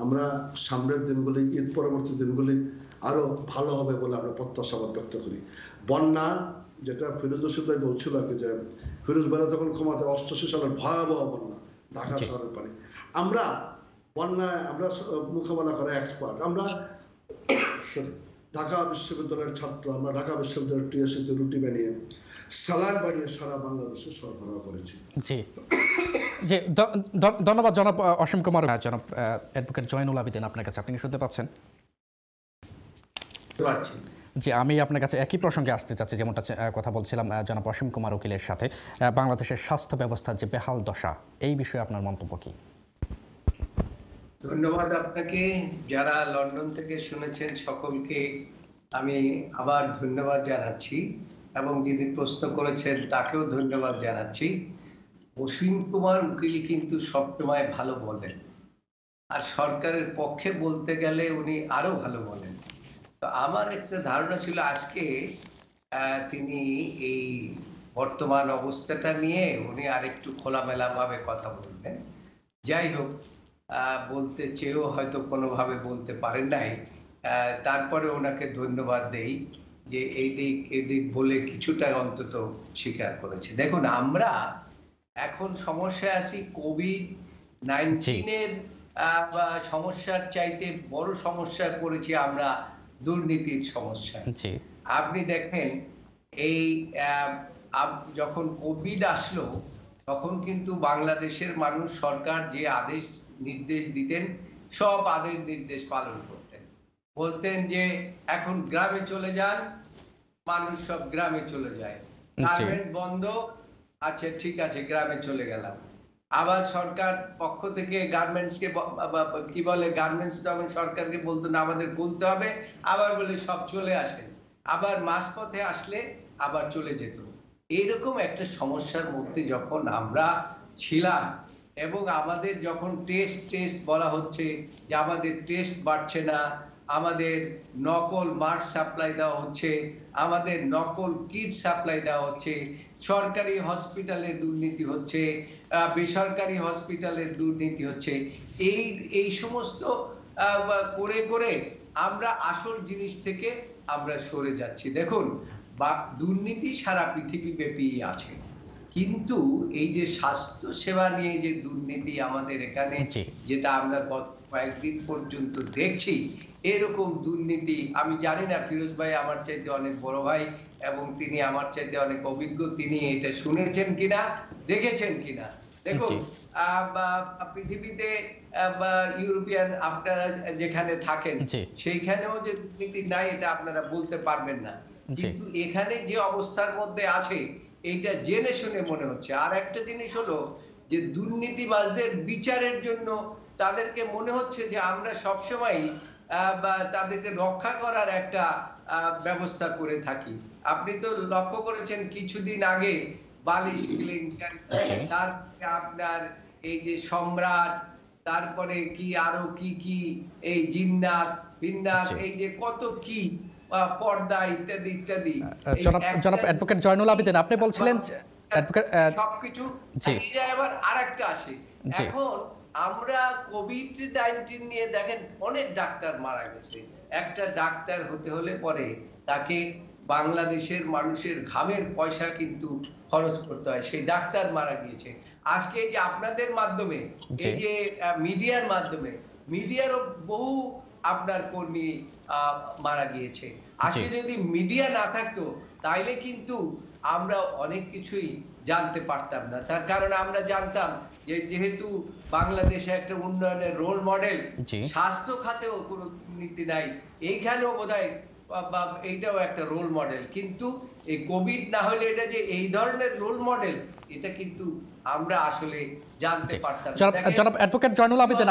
আমরা সামনের দিনগুলি ঈদ পরবর্তী দিনগুলি আরও ভালো হবে বলে আমরা প্রত্যাশাবাদ ব্যক্ত করি। বন্যা যেটা ফিরোজ রশিদ ভাই বলছিল আর কি যে ফিরোজ ভাইরা তখন ক্ষমতা অষ্টাশি সালের ভয়াবহ বন্যা ঢাকা শহরের পানি। আমরা বন্যায় আমরা মোকাবেলা করা এক্সপার্ট আমরা ঢাকা বিশ্ববিদ্যালয়ের ছাত্র আমরা ঢাকা বিশ্ববিদ্যালয়ের টিএসসিতে রুটি বানিয়ে স্যালাড বানিয়ে সারা বাংলাদেশে সরবরাহ করেছি। জি। জি ধন্যবাদ জনাব অসীম কুমার জনাব অ্যাডভোকেট জয়নুল আবেদিন আপনার কাছে। আপনি শুনতে পাচ্ছেন? পারছি জি আমি আপনার কাছে একই প্রসঙ্গে আসতে চাচ্ছি যেমনটা কথা বলছিলাম জনাব অসীম কুমার উকিলের সাথে। বাংলাদেশের স্বাস্থ্য ব্যবস্থার যে বেহাল দশা এই বিষয়ে আপনার মন্তব্য কি? ধন্যবাদ আপনাকে। যারা লন্ডন থেকে শুনেছেন সকলকে আমি আবার ধন্যবাদ জানাচ্ছি এবং যিনি প্রশ্ন করেছেন তাকেও ধন্যবাদ জানাচ্ছি। অসীম কুমার উকিল কিন্তু সবসময় ভালো বলেন। আর সরকারের পক্ষে বলতে গেলে উনি আরও ভালো বলেন। তো আমার একটা ধারণা ছিল আজকে তিনি এই বর্তমান অবস্থাটা নিয়ে উনি আরেকটু খোলামেলা ভাবে কথা বলবেন। যাই হোক বলতে চেয়েও হয়তো কোনোভাবে বলতে পারেন নাই। তারপরে ওনাকে ধন্যবাদ দেই যে এই দিক এদিক বলে কিছুটা অন্তত স্বীকার করেছে। দেখুন আমরা এখন সমস্যায় আছি কোভিড নাইন্টিনের সমস্যার চাইতে বড় সমস্যা করেছি আমরা দুর্নীতির সমস্যা। আপনি দেখেন এই যখন কোভিড আসলো তখন কিন্তু বাংলাদেশের মানুষ সরকার যে আদেশ নির্দেশ দিতেন সব আদেশ নির্দেশ পালন করতেন বলতেন যে এখন গ্রামে চলে যান মানুষ সব গ্রামে চলে যায়। গার্মেন্ট বন্ধ আচ্ছা ঠিক আছে গ্রামে চলে গেলাম। আবার সরকার পক্ষ থেকে গার্মেন্টসকে কি বলে গার্মেন্টস যখন সরকারকে বলতো না আমাদের বলতে হবে আবার বলে সব চলে আসে। আবার মাঝপথে আসলে আবার চলে যেত। এইরকম একটা সমস্যার মধ্যে যখন আমরা ছিলাম এবং আমাদের যখন টেস্ট টেস্ট বলা হচ্ছে যে আমাদের টেস্ট বাড়ছে না আমাদের নকল মাস্ক সাপ্লাই দেওয়া হচ্ছে আমাদের নকল কিট সাপ্লাই দেওয়া হচ্ছে সরকারি হসপিটালে দুর্নীতি হচ্ছে বেসরকারি হসপিটালে দুর্নীতি হচ্ছে। এই এই সমস্ত করে করে আমরা আসল জিনিস থেকে আমরা সরে যাচ্ছি। দেখুন বা দুর্নীতি সারা পৃথিবী ব্যাপী আছে। কিন্তু এই যে স্বাস্থ্য সেবা নিয়ে যে দুর্নীতি আমাদের এখানে যেটা আমরা গত কয়েকদিন পর্যন্ত দেখছি এরকম দুর্নীতি আমি জানি না ফিরোজ ভাই আমার চাইতে অনেক বড় ভাই এবং তিনি আমার চাইতে অনেক অভিজ্ঞ তিনি এটা শুনেছেন কিনা দেখেছেন কিনা? দেখুন পৃথিবীতে ইউরোপিয়ান আপনারা যেখানে থাকেন সেইখানেও যে দুর্নীতি নাই এটা আপনারা বলতে পারবেন না। কিন্তু এখানে যে অবস্থার মধ্যে আছে এইটা জেনে শুনে মনে হচ্ছে। আর একটা জিনিস হলো যে দুর্নীতিবাজদের বিচারের জন্য তাদেরকে মনে হচ্ছে যে আমরা সবসময় বা তাদেরকে রক্ষা করার একটা ব্যবস্থা করে থাকি। আপনি তো লক্ষ্য করেছেন কিছুদিন আগে বালিশ ক্লিনকার তারপরে আপনার এই যে সম্রাট তারপরে কি আরও কি কি এই জিন্নাত বিন্নাত জি। এই যে কত কি পর্দা ইত্যাদি ইত্যাদি। জনাব অ্যাডভোকেট জয়নুল আবেদিন আপনি বলছিলেন সবকিছু এবার আরেকটা আসে। এখন আমরা কোভিড নাইন্টিন নিয়ে দেখেন অনেক ডাক্তার মারা গেছে। একটা ডাক্তার হতে হলে পরে তাকে বাংলাদেশের মানুষের ঘামের পয়সা কিন্তু খরচ করতে হয়। সেই ডাক্তার মারা গিয়েছে। আজকে এই যে আপনাদের মাধ্যমে এই যে মিডিয়ার মাধ্যমে মিডিয়ারও বহু আপনার কর্মী আহ, মারা গিয়েছে। আজকে যদি মিডিয়া না থাকতো তাইলে কিন্তু আমরা অনেক কিছুই জানতে পারতাম না। তার কারণ আমরা জানতাম যে যেহেতু বাংলাদেশে একটা উন্নয়নের রোল মডেল স্বাস্থ্য খাতেও কোনো নীতি নাই এইখানেও বোধহয় বা- বা এইটাও একটা রোল মডেল কিন্তু এই কোভিড না হলে এটা যে এই ধরনের রোল মডেল এটা কিন্তু আমরা আসলে জানতে পারতাম জনাব অ্যাডভোকেট জয়নুল আবেদিন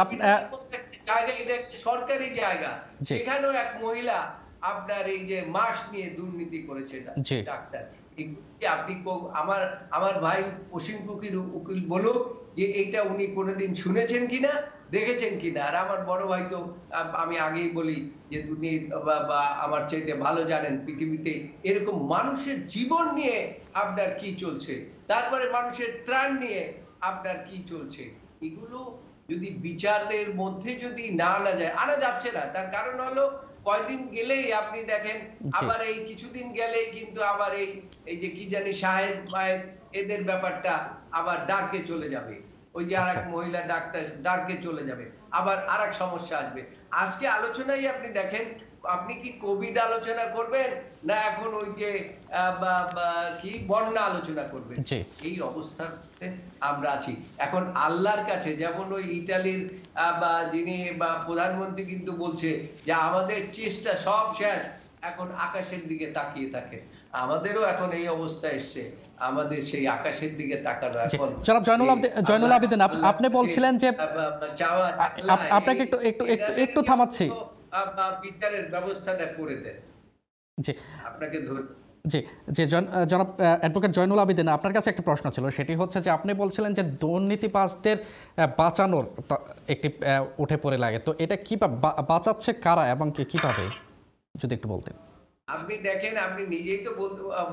জায়গা এটা একটা সরকারি জায়গা। সেখানেও এক মহিলা আপনার এই যে মাস নিয়ে দুর্নীতি করেছে ডাক্তার। আপনি আমার আমার ভাই অসীম উকিল যে এইটা উনি কোনোদিন শুনেছেন কিনা, দেখেছেন কিনা। আর আমার বড় ভাই তো, আমি আগেই বলি যে বা- বা আমার চাইতে ভালো জানেন পৃথিবীতে এরকম মানুষের জীবন নিয়ে আপনার কি চলছে, তারপরে মানুষের ত্রাণ নিয়ে আপনার কি চলছে। এগুলো যদি বিচারের মধ্যে যদি না আনা যায়, আনা যাচ্ছে না। তার কারণ হলো কয়দিন গেলেই আপনি দেখেন আবার এই কিছুদিন গেলেই কিন্তু আবার এই এই যে কি জানি সাহেব ভাই এদের ব্যাপারটা আবার ডার্কে চলে যাবে। ওই যে আরেক মহিলা ডাক্তার ডার্কে চলে যাবে। আবার আরেক সমস্যা আসবে। আজকে আলোচনায় আপনি দেখেন আপনি কি কোভিড আলোচনা করবেন? না এখন ওই যে কি বন্যা আলোচনা করবেন? এই অবস্থাতে আমরা আছি। এখন আল্লাহর কাছে যেমন ওই ইটালির যিনি বা প্রধানমন্ত্রী কিন্তু বলছে যে আমাদের চেষ্টা সব শেষ এখন আকাশের দিকে তাকিয়ে থাকে। আমাদেরও এখন এই অবস্থা এসছে। আমাদের সেই আকাশের দিকে তাকানো। এখন জনাব জয়নুল জয়নুল আবেদিন, আপনি বলছিলেন যে- আপনাকে একটু- একটু- একটু থামাচ্ছি। বিচারের ব্যবস্থাটা করে দেন। জি। আপনাকে ধরে জি আহ, জনাব অ্যাডভোকেট জয়নুল আবেদিন আপনার কাছে একটা প্রশ্ন ছিল। সেটি হচ্ছে যে আপনি বলছিলেন যে দুর্নীতিবাজদের বাঁচানোর একটি উঠে পড়ে লাগে। তো এটা কি বাঁচাচ্ছে কারা এবং কি কীভাবে? যদি একটু বলতেন। আপনি দেখেন আপনি নিজেই তো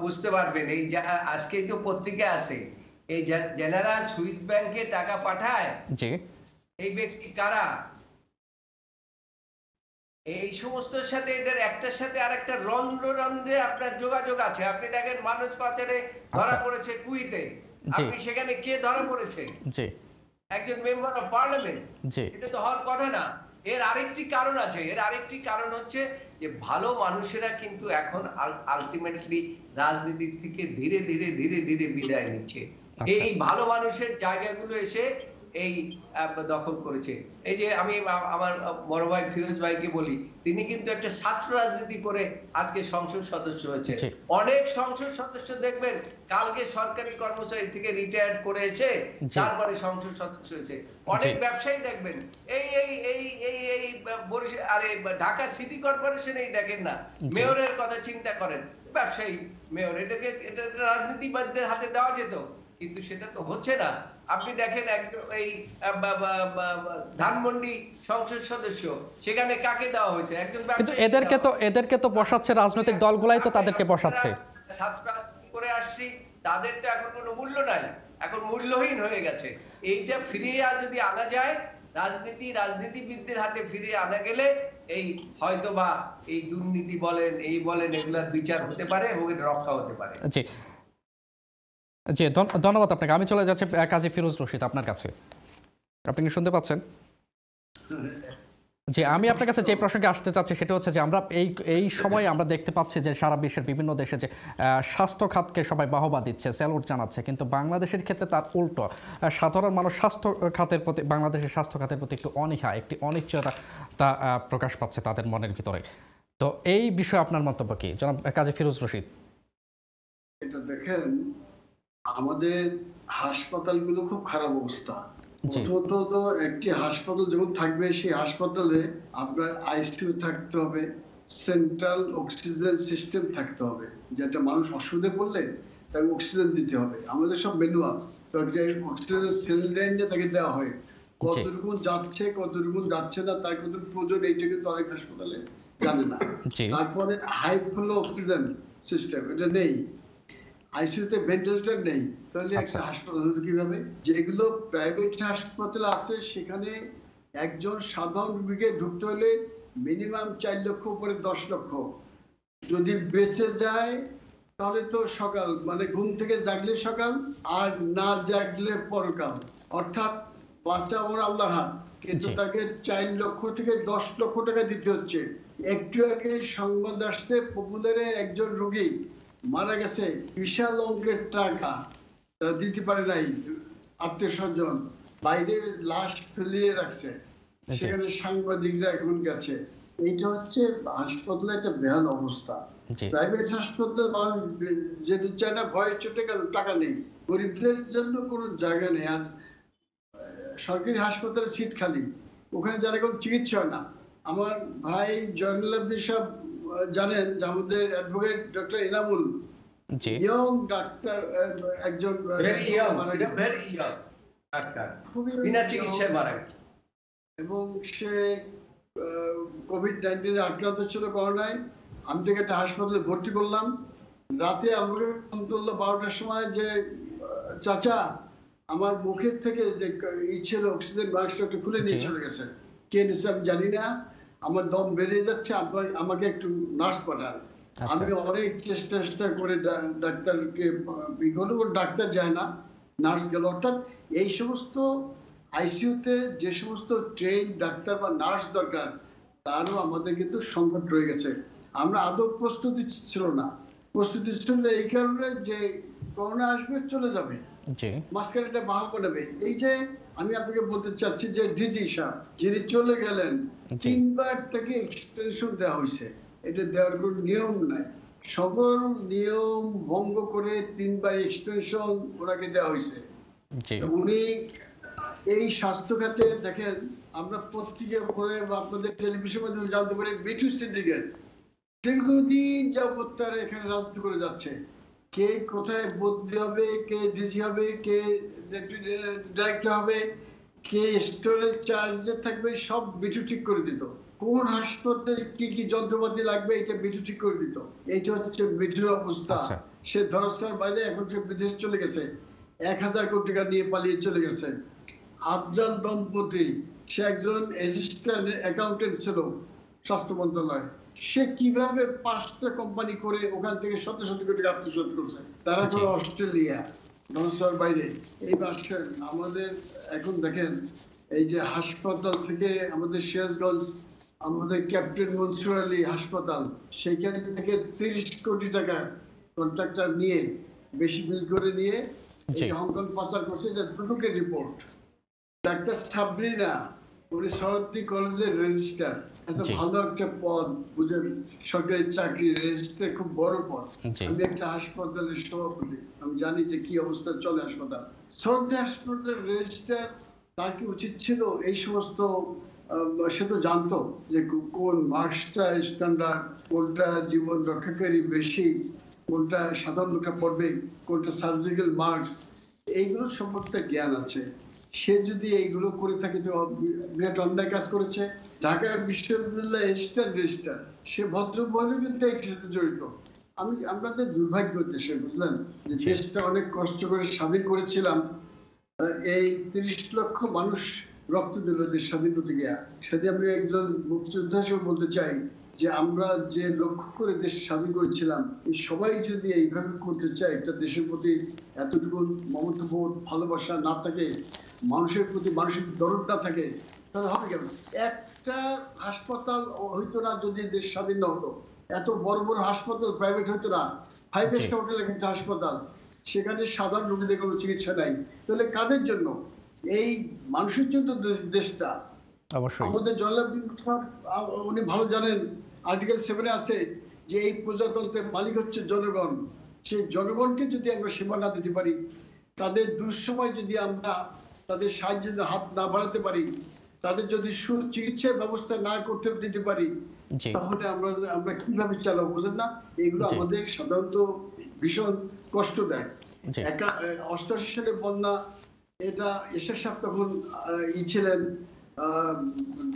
বুঝতে পারবেন। এই যা আজকেই তো পত্রিকা আছে। এই যা- যারা সুইস ব্যাংকে টাকা পাঠায়। জি। এই ব্যক্তি কারা? এই সমস্তর সাথে এটার একটার সাথে আরেকটা রন্ধ্র রন্ধ্রে আপনার যোগাযোগ আছে। আপনি দেখেন মানুষ পাচারে ধরা আচ্ছা। পড়েছে কুইতে। আপনি সেখানে কে ধরা পড়েছে? জি। একজন মেম্বার অফ পার্লামেন্ট জি। এটা তো হওয়ার কথা না। এর আরেকটি কারণ আছে। এর আরেকটি কারণ হচ্ছে যে ভালো মানুষেরা কিন্তু এখন আলটিমেটলি রাজনীতির থেকে ধীরে ধীরে ধীরে ধীরে বিদায় নিচ্ছে। আচ্ছা। এই ভালো মানুষের জায়গাগুলো এসে এই দখল করেছে। এই যে আমি আমার বড় ভাই ফিরোজ ভাইকে বলি তিনি কিন্তু একটা ছাত্র রাজনীতি করে আজকে সংসদ সদস্য হয়েছে। অনেক সংসদ সদস্য দেখবেন কালকে সরকারি কর্মচারী থেকে রিটায়ার্ড করে এসে তারপরে সংসদ সদস্য হয়েছে। অনেক ব্যবসায়ী দেখবেন এই এই এই এই এই আরে ঢাকা সিটি কর্পোরেশনেই দেখেন না। মেয়রের কথা চিন্তা করেন ব্যবসায়ী মেয়র এটাকে এটা রাজনীতিবাদদের হাতে দেওয়া যেত। কিন্তু সেটা তো হচ্ছে না। আপনি দেখেন এই ধানমন্ডি সংসদ সদস্য সেখানে কাকে দেওয়া হয়েছে? একজন কিন্তু এদেরকে তো এদেরকে তো বসাচ্ছে রাজনৈতিক দলগুলাই তো তাদেরকে বসাচ্ছে। ছাত্র করে আসছি তাদের তো এখন কোনো মূল্য নাই। এখন মূল্যহীন হয়ে গেছে। এইটা ফিরিয়ে আর যদি আনা যায় রাজনীতি রাজনীতিবিদদের হাতে ফিরিয়ে আনা গেলে এই হয়তোবা এই দুর্নীতি বলেন এই বলেন এগুলার বিচার হতে পারে এবং এটা রক্ষা হতে পারে। জি। জি ধন্যবাদ আপনাকে। আমি চলে যাচ্ছি কাজী ফিরোজ রশিদ, আপনার কাছে। আপনি কি শুনতে পাচ্ছেন? যে আমি আপনার কাছে যে প্রসঙ্গে আসতে চাচ্ছি সেটা হচ্ছে যে আমরা এই এই সময়ে আমরা দেখতে পাচ্ছি যে সারা বিশ্বের বিভিন্ন দেশে যে স্বাস্থ্য খাতকে সবাই বাহবা দিচ্ছে, স্যালুট জানাচ্ছে, কিন্তু বাংলাদেশের ক্ষেত্রে তার উল্টো। সাধারণ মানুষ স্বাস্থ্য খাতের প্রতি, বাংলাদেশের স্বাস্থ্য খাতের প্রতি একটু অনীহা, একটি অনিশ্চয়তা তা প্রকাশ পাচ্ছে তাদের মনের ভিতরে। তো এই বিষয়ে আপনার মন্তব্য কি? জনাব কাজী ফিরোজ রশিদ। এটা দেখেন আমাদের হাসপাতালগুলো খুব খারাপ অবস্থা। প্রথমত তো একটি হাসপাতাল যখন থাকবে সেই হাসপাতালে আপনার আইসিইউ থাকতে হবে সেন্ট্রাল অক্সিজেন সিস্টেম থাকতে হবে যেটা মানুষ অসুবিধে পড়লে তাকে অক্সিজেন দিতে হবে। আমাদের সব ম্যানুয়াল অক্সিজেন সিলিন্ডার তাকে দেওয়া হয় কতটুকু যাচ্ছে কতটুকু যাচ্ছে না তার কত প্রয়োজন এইটা কিন্তু অনেক হাসপাতালে জানে না। তারপরে হাই ফ্লো অক্সিজেন সিস্টেম এটা নেই। আইসিইউতে ভেন্টিলেটর নেই। তাহলে একটা আচ্ছা। হাসপাতাল হলো কীভাবে? যেগুলো প্রাইভেট হাসপাতাল আছে সেখানে একজন সাধারণ রোগীকে ঢুকতে হলে মিনিমাম চার লক্ষ উপরে দশ লক্ষ। যদি বেঁচে যায় তাহলে তো সকাল মানে ঘুম থেকে জাগলে সকাল আর না জাগলে পরকাল। অর্থাৎ বাচ্চা আমার আল্লাহর হাত। কিন্তু তাকে চার লক্ষ থেকে দশ লক্ষ টাকা দিতে হচ্ছে। একটু আগে সংবাদ আসছে পপুলারে একজন রোগী মারা গেছে বিশাল অঙ্কের টাকা। দিতে পারে নাই আত্মীয় স্বজন। বাইরে লাশ ফেলিয়ে রাখছে। সেখানে সাংবাদিকরা এখন গেছে। এইটা হচ্ছে হাসপাতালে একটা বেহাল অবস্থা। প্রাইভেট হাসপাতাল মানুষ যেতে চায় না ভয়ের চোটে কেন টাকা নেই। গরিবদের জন্য কোনো জায়গা নেই। আর সরকারি হাসপাতালে সিট খালি। ওখানে যারা কোনো চিকিৎসা হয় না। আমার ভাই জয়নুল আবদি সাহেব জানেন যে আমাদের advocate doctor Inamul ji. Young doctor একজন ইয়ং ইয়ং বিনা চিকিৎসায় মারা গেছে এবং সে কোভিড নাইন্টিনে আক্রান্ত ছিল করোনায়। আমি তাকে একটা হাসপাতালে ভর্তি করলাম। রাতে আমাকে ফোন করল বারোটার সময় যে চাচা আমার মুখের থেকে যে ই ছিল অক্সিজেন মাস্কটা একটু খুলে নিয়ে চলে গেছে। কে নিচ্ছে আমি জানি না। আমার দম বেড়ে যাচ্ছে আপনার আমাকে একটু নার্স পাঠান। আচ্ছা। আমি অনেক চেষ্টা চেষ্টা করে ডাক্তারকে ডাক্তার যায় না নার্স গেল। অর্থাৎ এই সমস্ত আইসিইউতে যে সমস্ত ট্রেন ডাক্তার বা নার্স দরকার তারও আমাদের কিন্তু সংকট রয়ে গেছে। আমরা আদৌ প্রস্তুতি ছিল না। প্রস্তুতি ছিল এই কারণে যে করোনা আসবে চলে যাবে। মাঝখানে এই যে আমি আপনাকে বলতে চাচ্ছি যে ডিজি সাহেব যিনি চলে গেলেন তিনবার তাকে এক্সটেনশন দেওয়া হয়েছে। এটা দেওয়ার কোনো নিয়ম নাই। সকল নিয়ম ভঙ্গ করে তিনবার এক্সটেনশন ওনাকে দেওয়া হয়েছে। উনি এই স্বাস্থ্য খাতে দেখেন আমরা পত্রিকা পড়ে বা আপনাদের টেলিভিশনের মাধ্যমে জানতে পারি বিটু সিন্ডিকেট দীর্ঘদিন যাবত তারা এখানে রাজনীতি করে যাচ্ছে। কে কোথায় বদলি হবে কে ডিসি হবে কে ডাইরেক্টর হবে কে স্টোরেজ চার্জে থাকবে সব বিটু ঠিক করে দিত। কোন হাসপাতালে কি কি যন্ত্রপাতি লাগবে এটা বিটু ঠিক করে দিত। এইটা হচ্ছে বিটুর অবস্থা। আচ্ছা। সে ধরাস্তার বাইরে এখন সে বিদেশ চলে গেছে। এক হাজার কোটি টাকা নিয়ে পালিয়ে চলে গেছে। আফজাল দম্পতি সে একজন অ্যাসিস্ট্যান্ট অ্যাকাউন্টেন্ট ছিল স্বাস্থ্য মন্ত্রণালয় সে কীভাবে পাঁচটা কোম্পানি করে ওখান থেকে শত শত কোটি টাকা আত্মসাৎ করছে? তারা। করে অস্ট্রেলিয়া নমস্কার বাইরে। এই বাসের আমাদের এখন দেখেন এই যে হাসপাতাল থেকে আমাদের সিরাজগঞ্জ আমাদের ক্যাপ্টেন মনসুর আলী হাসপাতাল সেইখান থেকে তিরিশ কোটি টাকা কন্ট্রাক্টর নিয়ে বেশি বিল করে নিয়ে হংকং পাচার করছে এটা দুটোকে রিপোর্ট ডাক্তার সাবরিনা উনি কলেজের রেজিস্ট্রার এত ভালো একটা পদ বুঝেন সরকারি চাকরি রেজিস্ট্রার খুব বড় পদ। আমি একটা হাসপাতালের সভাপতি আমি জানি যে কি অবস্থা চলে হাসপাতাল। হাসপাতালের রেজিস্ট্রার তার কি উচিত ছিল এই সমস্ত সে তো জানতো যে কোন মার্কসটা স্ট্যান্ডার্ড কোনটা জীবন রক্ষাকারী বেশি কোনটা সাধারণ লোকটা পড়বে কোনটা সার্জিক্যাল মার্কস এইগুলো সম্পর্কে জ্ঞান আছে। সে যদি এইগুলো করে থাকে তো বিরাট অন্যায় কাজ করেছে ঢাকা বিশ্ববিদ্যালয় রেজিস্টার রেজিস্টার সে ভদ্র বলে কিন্তু এর সাথে জড়িত। আমি আমাদের দুর্ভাগ্য দেশে বুঝলেন? যে দেশটা অনেক কষ্ট করে স্বাধীন করেছিলাম। এই তিরিশ লক্ষ মানুষ রক্ত দিল দেশ স্বাধীন করতে গিয়া সেটা আমি একজন মুক্তিযোদ্ধা হিসেবে বলতে চাই যে আমরা যে লক্ষ্য করে দেশ স্বাধীন করেছিলাম এই সবাই যদি এইভাবে করতে চায় একটা দেশের প্রতি এতটুকু মমতাবোধ ভালোবাসা না থাকে মানুষের প্রতি মানসিক দরদ না থাকে তাহলে হবে কেন? একটা হাসপাতাল হইতো না যদি দেশ স্বাধীন না হতো। এত বড় বড় হাসপাতাল প্রাইভেট হইতো না। ফাইভ। স্টার হোটেল একটা হাসপাতাল সেখানে সাধারণ রোগীদের কোনো চিকিৎসা নাই। তাহলে কাদের জন্য? এই মানুষের জন্য দেশটা। অবশ্যই। আমাদের জয়লাভ উনি ভালো জানেন আর্টিকেল সেভেনে আছে যে এই প্রজাতন্ত্রের মালিক হচ্ছে জনগণ। সেই জনগণকে যদি আমরা সেবা না দিতে পারি তাদের দুঃসময় যদি আমরা তাদের সাহায্যের হাত না বাড়াতে পারি তাদের যদি সুচিকিৎসার ব্যবস্থা না করতে দিতে পারি তাহলে আমরা আমরা কীভাবে চালাবো বুঝেন না? এগুলো আমাদের সাধারণত ভীষণ কষ্ট দেয়। একা অষ্টআশি সালের বন্যা এটা এসের সাহেব তখন ই ছিলেন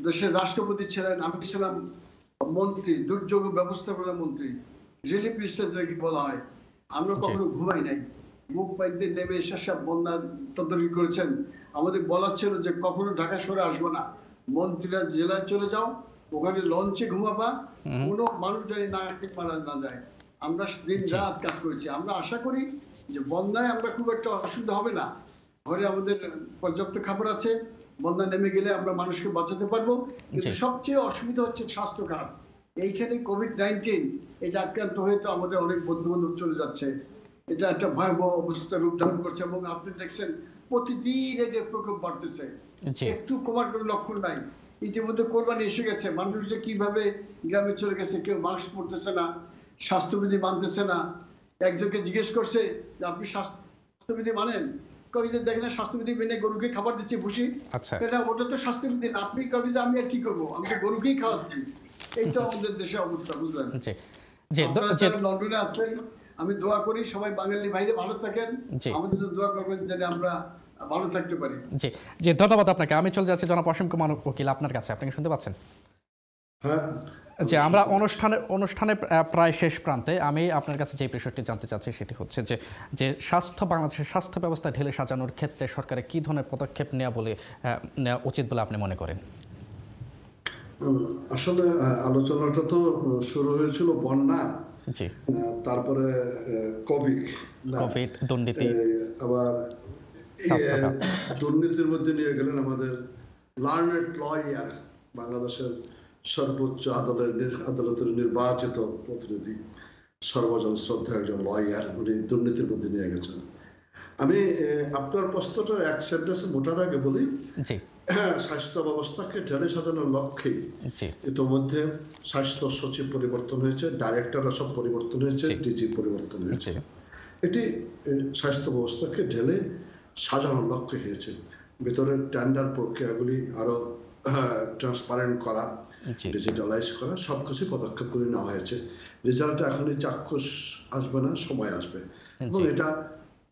দেশের রাষ্ট্রপতি ছিলেন আমি ছিলাম মন্ত্রী দুর্যোগ ব্যবস্থাপনা মন্ত্রী রিলিফ কি বলা হয়। আমরা কখনো ঘুমাই নাই। মুখ বাইতে নেমে এসে সব বন্যা তদারকি করেছেন। আমাদের বলা ছিল যে কখনো ঢাকা শহরে আসব না। মন্ত্রীরা জেলায় চলে যাও ওখানে লঞ্চে ঘুমাবা। কোনো মানুষ জানি না মারা না যায়। আমরা দিন রাত কাজ করেছি। আমরা আশা করি যে বন্যায় আমরা খুব একটা অসুবিধা হবে না। ঘরে আমাদের পর্যাপ্ত খাবার আছে। বন্যা নেমে গেলে আমরা মানুষকে বাঁচাতে পারব। কিন্তু সবচেয়ে অসুবিধা হচ্ছে স্বাস্থ্য খাত এইখানে কোভিড নাইন্টিন এটা আক্রান্ত হয়ে তো আমাদের অনেক বন্ধু বান্ধব চলে যাচ্ছে। এটা একটা ভয়াবহ অবস্থা রূপ ধারণ করছে এবং আপনি দেখছেন প্রতিদিন এটার প্রকোপ বাড়তেছে একটু কমার কোনো লক্ষণ নাই। ইতিমধ্যে কোরবানি এসে গেছে মানুষ যে কীভাবে গ্রামে চলে গেছে কেউ মাস্ক পরতেছে না স্বাস্থ্যবিধি মানতেছে না। একজনকে জিজ্ঞেস করছে যে আপনি স্বাস্থ্যবিধি মানেন? কবি যে দেখেন স্বাস্থ্যবিধি মেনে গরুকে খাবার দিচ্ছে ভুসি। আচ্ছা। এটা ওটা তো স্বাস্থ্যবিধি না। আপনি কবি যে আমি আর কি করব? আমি তো গরুকেই খাওয়াচ্ছি। এই তো আমাদের দেশে অবস্থা বুঝলেন? লন্ডনে আছেন আমি দোয়া করি সবাই বাঙালি বাইরে ভালো থাকেন। আমাদের দোয়া করবেন যেন আমরা ভালো থাকতে পারি। জি জি ধন্যবাদ আপনাকে। আমি চলে যাচ্ছি জনাব অসীম কুমার উকিল আপনার কাছে। আপনি শুনতে পাচ্ছেন? হ্যাঁ যে আমরা অনুষ্ঠানে অনুষ্ঠানে প্রায় শেষ প্রান্তে আমি আপনার কাছে যে বিষয়টি জানতে চাচ্ছি সেটি হচ্ছে যে যে স্বাস্থ্য বাংলাদেশের স্বাস্থ্য ব্যবস্থা ঢেলে সাজানোর ক্ষেত্রে সরকারের কী ধরনের পদক্ষেপ নেওয়া বলে নেওয়া উচিত বলে আপনি মনে করেন? আসলে আলোচনাটা তো শুরু হয়েছিল বন্যা জি। তারপরে কোভিড কোভিড দুর্নীতি। আবার দুর্নীতির মধ্যে নিয়ে গেলেন আমাদের লার্নেড লয়ার বাংলাদেশের সর্বোচ্চ আদালতের আদালতের নির্বাচিত প্রতিনিধি সর্বজন শ্রদ্ধা একজন লয়ার উনি দুর্নীতির মধ্যে নিয়ে গেছেন। আমি আপনার প্রশ্নটার এক সেন্টেন্সে মোটার আগে বলি। হ্যাঁ স্বাস্থ্য ব্যবস্থাকে ঢেলে সাজানোর লক্ষ্যেই জি। ইতোমধ্যে স্বাস্থ্য সচিব পরিবর্তন হয়েছে ডাইরেক্টর সব পরিবর্তন হয়েছে ডিজি পরিবর্তন হয়েছে। এটি স্বাস্থ্য ব্যবস্থাকে ঢেলে সাজানোর লক্ষ্য হয়েছে ভেতরের টেন্ডার প্রক্রিয়াগুলি আরও ট্রান্সপারেন্ট করা ডিজিটালাইজ করা সব কিছু পদক্ষেপগুলি নেওয়া হয়েছে। রেজাল্ট এখনই চাক্ষুষ আসবে না সময় আসবে। এবং এটা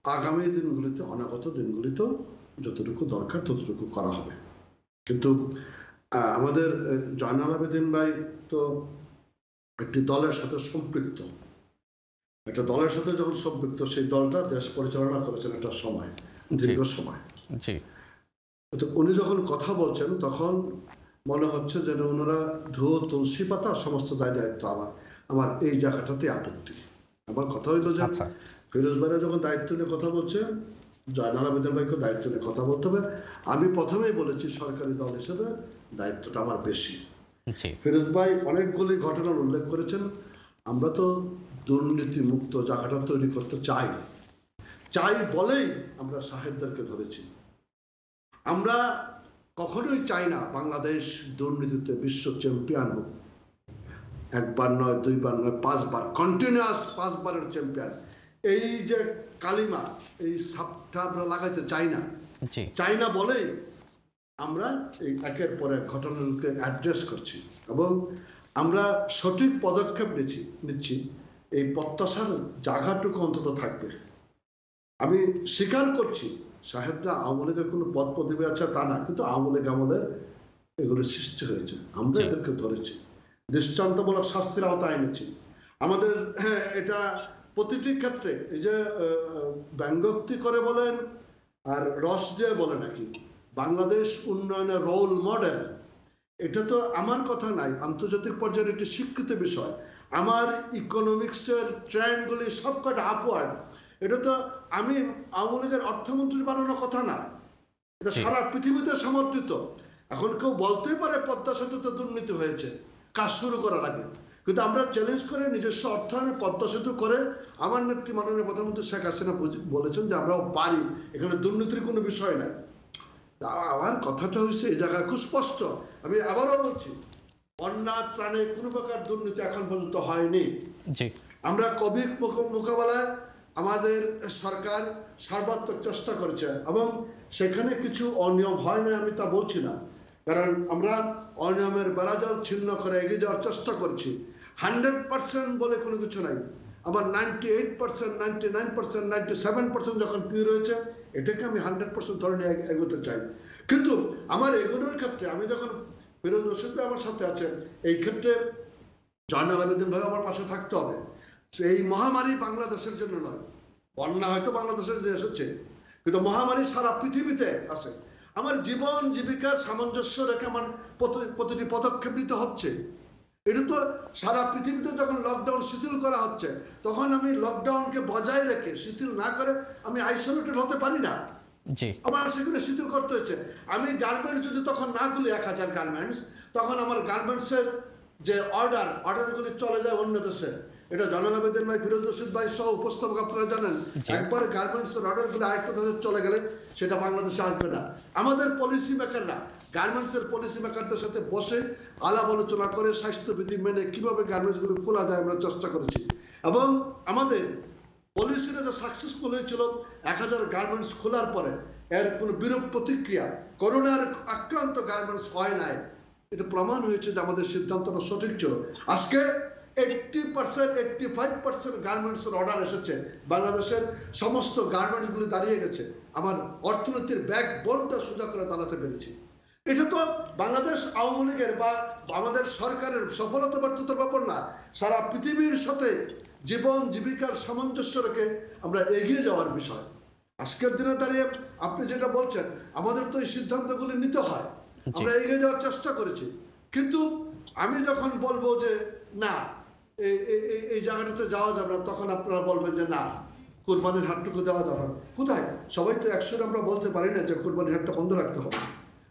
আগামী দিনগুলিতে অনাগত দিনগুলিতেও যতটুকু দরকার ততটুকু করা হবে। কিন্তু আমাদের জয়নাল আবেদিন ভাই তো একটি দলের সাথে সম্পৃক্ত। একটা দলের সাথে যখন সম্পৃক্ত সেই দলটা দেশ পরিচালনা করেছেন একটা সময়। দীর্ঘ সময়। তো উনি যখন কথা বলছেন তখন মনে হচ্ছে যেন ওনারা ধুয়ো তুলসী পাতা সমস্ত দায় দায়িত্ব আমার আমার এই জায়গাটাতে আপত্তি। আমার কথা হইল যে আচ্ছা। ফিরোজ ভাইরা যখন দায়িত্ব নিয়ে কথা বলছেন জয়নাল আবেদন ভাইকে দায়িত্ব নিয়ে কথা বলতে হবে। আমি প্রথমেই বলেছি সরকারি দল হিসেবে দায়িত্বটা আমার বেশি। ফিরোজ ভাই অনেকগুলি ঘটনার উল্লেখ করেছেন। আমরা তো দুর্নীতি মুক্ত জায়গাটা তৈরি করতে চাই। চাই বলেই আমরা সাহেবদেরকে ধরেছি। আমরা কখনোই চাই না বাংলাদেশ দুর্নীতিতে বিশ্ব চ্যাম্পিয়ন হোক। একবার নয় দুইবার নয় পাঁচবার কন্টিনিউয়াস পাঁচবারের চ্যাম্পিয়ন। এই যে কালিমা এই সাপটা আমরা লাগাইতে চাই না। চাই না বলেই আমরা এই একের পর এক ঘটনাগুলোকে অ্যাড্রেস করছি এবং আমরা সঠিক পদক্ষেপ নিচ্ছি নিচ্ছি। এই প্রত্যাশার জায়গাটুকু অন্তত থাকবে। আমি স্বীকার করছি সাহেবরা আওয়ামী লীগের কোনো পদ পদবি আছে তা না কিন্তু আওয়ামী লীগ আমলের এগুলো সৃষ্টি হয়েছে। আমরা এদেরকে ধরেছি দৃষ্টান্তমূলক শাস্তির আওতায় এনেছি। আমাদের হ্যাঁ এটা প্রতিটি ক্ষেত্রে এই যে ব্যঙ্গোক্তি করে বলেন আর রস দিয়ে বলে নাকি বাংলাদেশ উন্নয়নের রোল মডেল এটা তো আমার কথা নাই আন্তর্জাতিক পর্যায়ে একটি স্বীকৃত বিষয়। আমার ইকোনমিক্সের ট্রেন্ডগুলি সবকটা আপওয়ার্ড এটা তো আমি আওয়ামী লীগের অর্থমন্ত্রী বানানোর কথা না। এটা সারা পৃথিবীতে সমর্থিত। এখন কেউ বলতেই পারে পদ্মা সেতুতে দুর্নীতি হয়েছে কাজ শুরু করার আগে। কিন্তু আমরা চ্যালেঞ্জ করে নিজস্ব অর্থায়নে পদ্মা সেতু করে আমার নেত্রী মাননীয় প্রধানমন্ত্রী শেখ হাসিনা বলেছেন যে আমরাও পারি এখানে দুর্নীতির কোনো বিষয় নাই। তা আমার কথাটা হয়েছে এই জায়গায় খুব স্পষ্ট। আমি আবারও বলছি বন্যা ত্রাণে কোনো প্রকার দুর্নীতি এখন পর্যন্ত হয়নি। আমরা কোভিড মোকাবেলায় আমাদের সরকার সর্বাত্মক চেষ্টা করেছে এবং সেখানে কিছু অনিয়ম হয় না আমি তা বলছি না। কারণ আমরা অনিয়মের বেড়াজাল ছিন্ন করে এগিয়ে যাওয়ার চেষ্টা করছি। হান্ড্রেড পার্সেন্ট বলে কোনো কিছু নাই। আবার ninety eight percent, ninety nine percent, ninety seven percent যখন পিউ রয়েছে এটাকে আমি হান্ড্রেড পার্সেন্ট ধরে নিয়ে এগোতে চাই। কিন্তু আমার এগোনোর ক্ষেত্রে আমি যখন ফিরোজ রশিদ আমার সাথে আছে, এই ক্ষেত্রে জয়নাল আবেদিন ভাই আমার পাশে থাকতে হবে। এই মহামারী বাংলাদেশের জন্য নয়। বন্যা হয়তো বাংলাদেশের যে এসেছে কিন্তু মহামারী সারা পৃথিবীতে আছে। আমার জীবন জীবিকার সামঞ্জস্য রেখে আমার প্রতিটি পদক্ষেপ নিতে হচ্ছে। এটা তো সারা পৃথিবীতে যখন লকডাউন শিথিল করা হচ্ছে তখন আমি লকডাউনকে বজায় রেখে শিথিল না করে আমি আইসোলেটেড হতে পারি না। আমার সেখানে শিথিল করতে হয়েছে আমি গার্মেন্টস যদি তখন না খুলি এক হাজার গার্মেন্টস তখন আমার গার্মেন্টসের যে অর্ডার অর্ডারগুলি চলে যায় অন্য দেশে। এটা জনাল আবেদিন ভাই ফিরোজ রশিদ ভাই সহ উপস্থাপক আপনারা জানেন একবার গার্মেন্টস এর অর্ডারগুলো আরেকটা দেশে চলে গেলে সেটা বাংলাদেশে আসবে না। আমাদের পলিসি মেকাররা গার্মেন্টস এর পলিসি মেকারদের সাথে বসে আলাপ আলোচনা করে স্বাস্থ্যবিধি মেনে কীভাবে গার্মেন্টসগুলো খোলা যায় আমরা চেষ্টা করেছি। এবং আমাদের পলিসিটা যে সাকসেসফুল হয়েছিল এক হাজার গার্মেন্টস খোলার পরে এর কোনো বিরূপ প্রতিক্রিয়া করোনার আক্রান্ত গার্মেন্টস হয় নাই। এটা প্রমাণ হয়েছে যে আমাদের সিদ্ধান্তটা সঠিক ছিল। আজকে eighty percent eighty five percent গার্মেন্টসের অর্ডার এসেছে। বাংলাদেশের সমস্ত গার্মেন্টসগুলি দাঁড়িয়ে গেছে। আমার অর্থনীতির ব্যাক বোনটা সোজা করে দাঁড়াতে পেরেছি। এটা তো বাংলাদেশ আওয়ামী লীগের বা আমাদের সরকারের সফলতা ব্যর্থতার ব্যাপার না। সারা পৃথিবীর সাথে জীবন জীবিকার সামঞ্জস্য রেখে আমরা এগিয়ে যাওয়ার বিষয়। আজকের দিনে দাঁড়িয়ে আপনি যেটা বলছেন আমাদের তো এই সিদ্ধান্তগুলি নিতে হয়। আমরা এগিয়ে যাওয়ার চেষ্টা করেছি। কিন্তু আমি যখন বলব যে না এই এই- জায়গাটাতে যাওয়া যাবে না। তখন আপনারা বলবেন যে না কোরবানির হাটটুকু দেওয়া যাবে না। কোথায়? সবাই তো একসাথে আমরা বলতে পারি না যে কোরবানির হাটটা বন্ধ রাখতে হবে।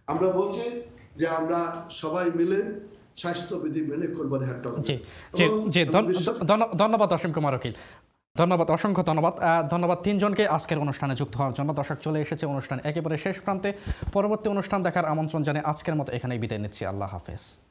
আমরা বলছি যে আমরা সবাই মিলে স্বাস্থ্যবিধি মেনে কোরবানির হাটটা ধন্যবাদ অসীম কুমার উকিল। ধন্যবাদ অসংখ্য ধন্যবাদ। ধন্যবাদ তিনজনকে আজকের অনুষ্ঠানে যুক্ত হওয়ার জন্য। দর্শক চলে এসেছে অনুষ্ঠান একেবারে শেষ প্রান্তে। পরবর্তী অনুষ্ঠান দেখার আমন্ত্রণ জানিয়ে আজকের মতো এখানেই বিদায় নিচ্ছি। আল্লাহ হাফেজ।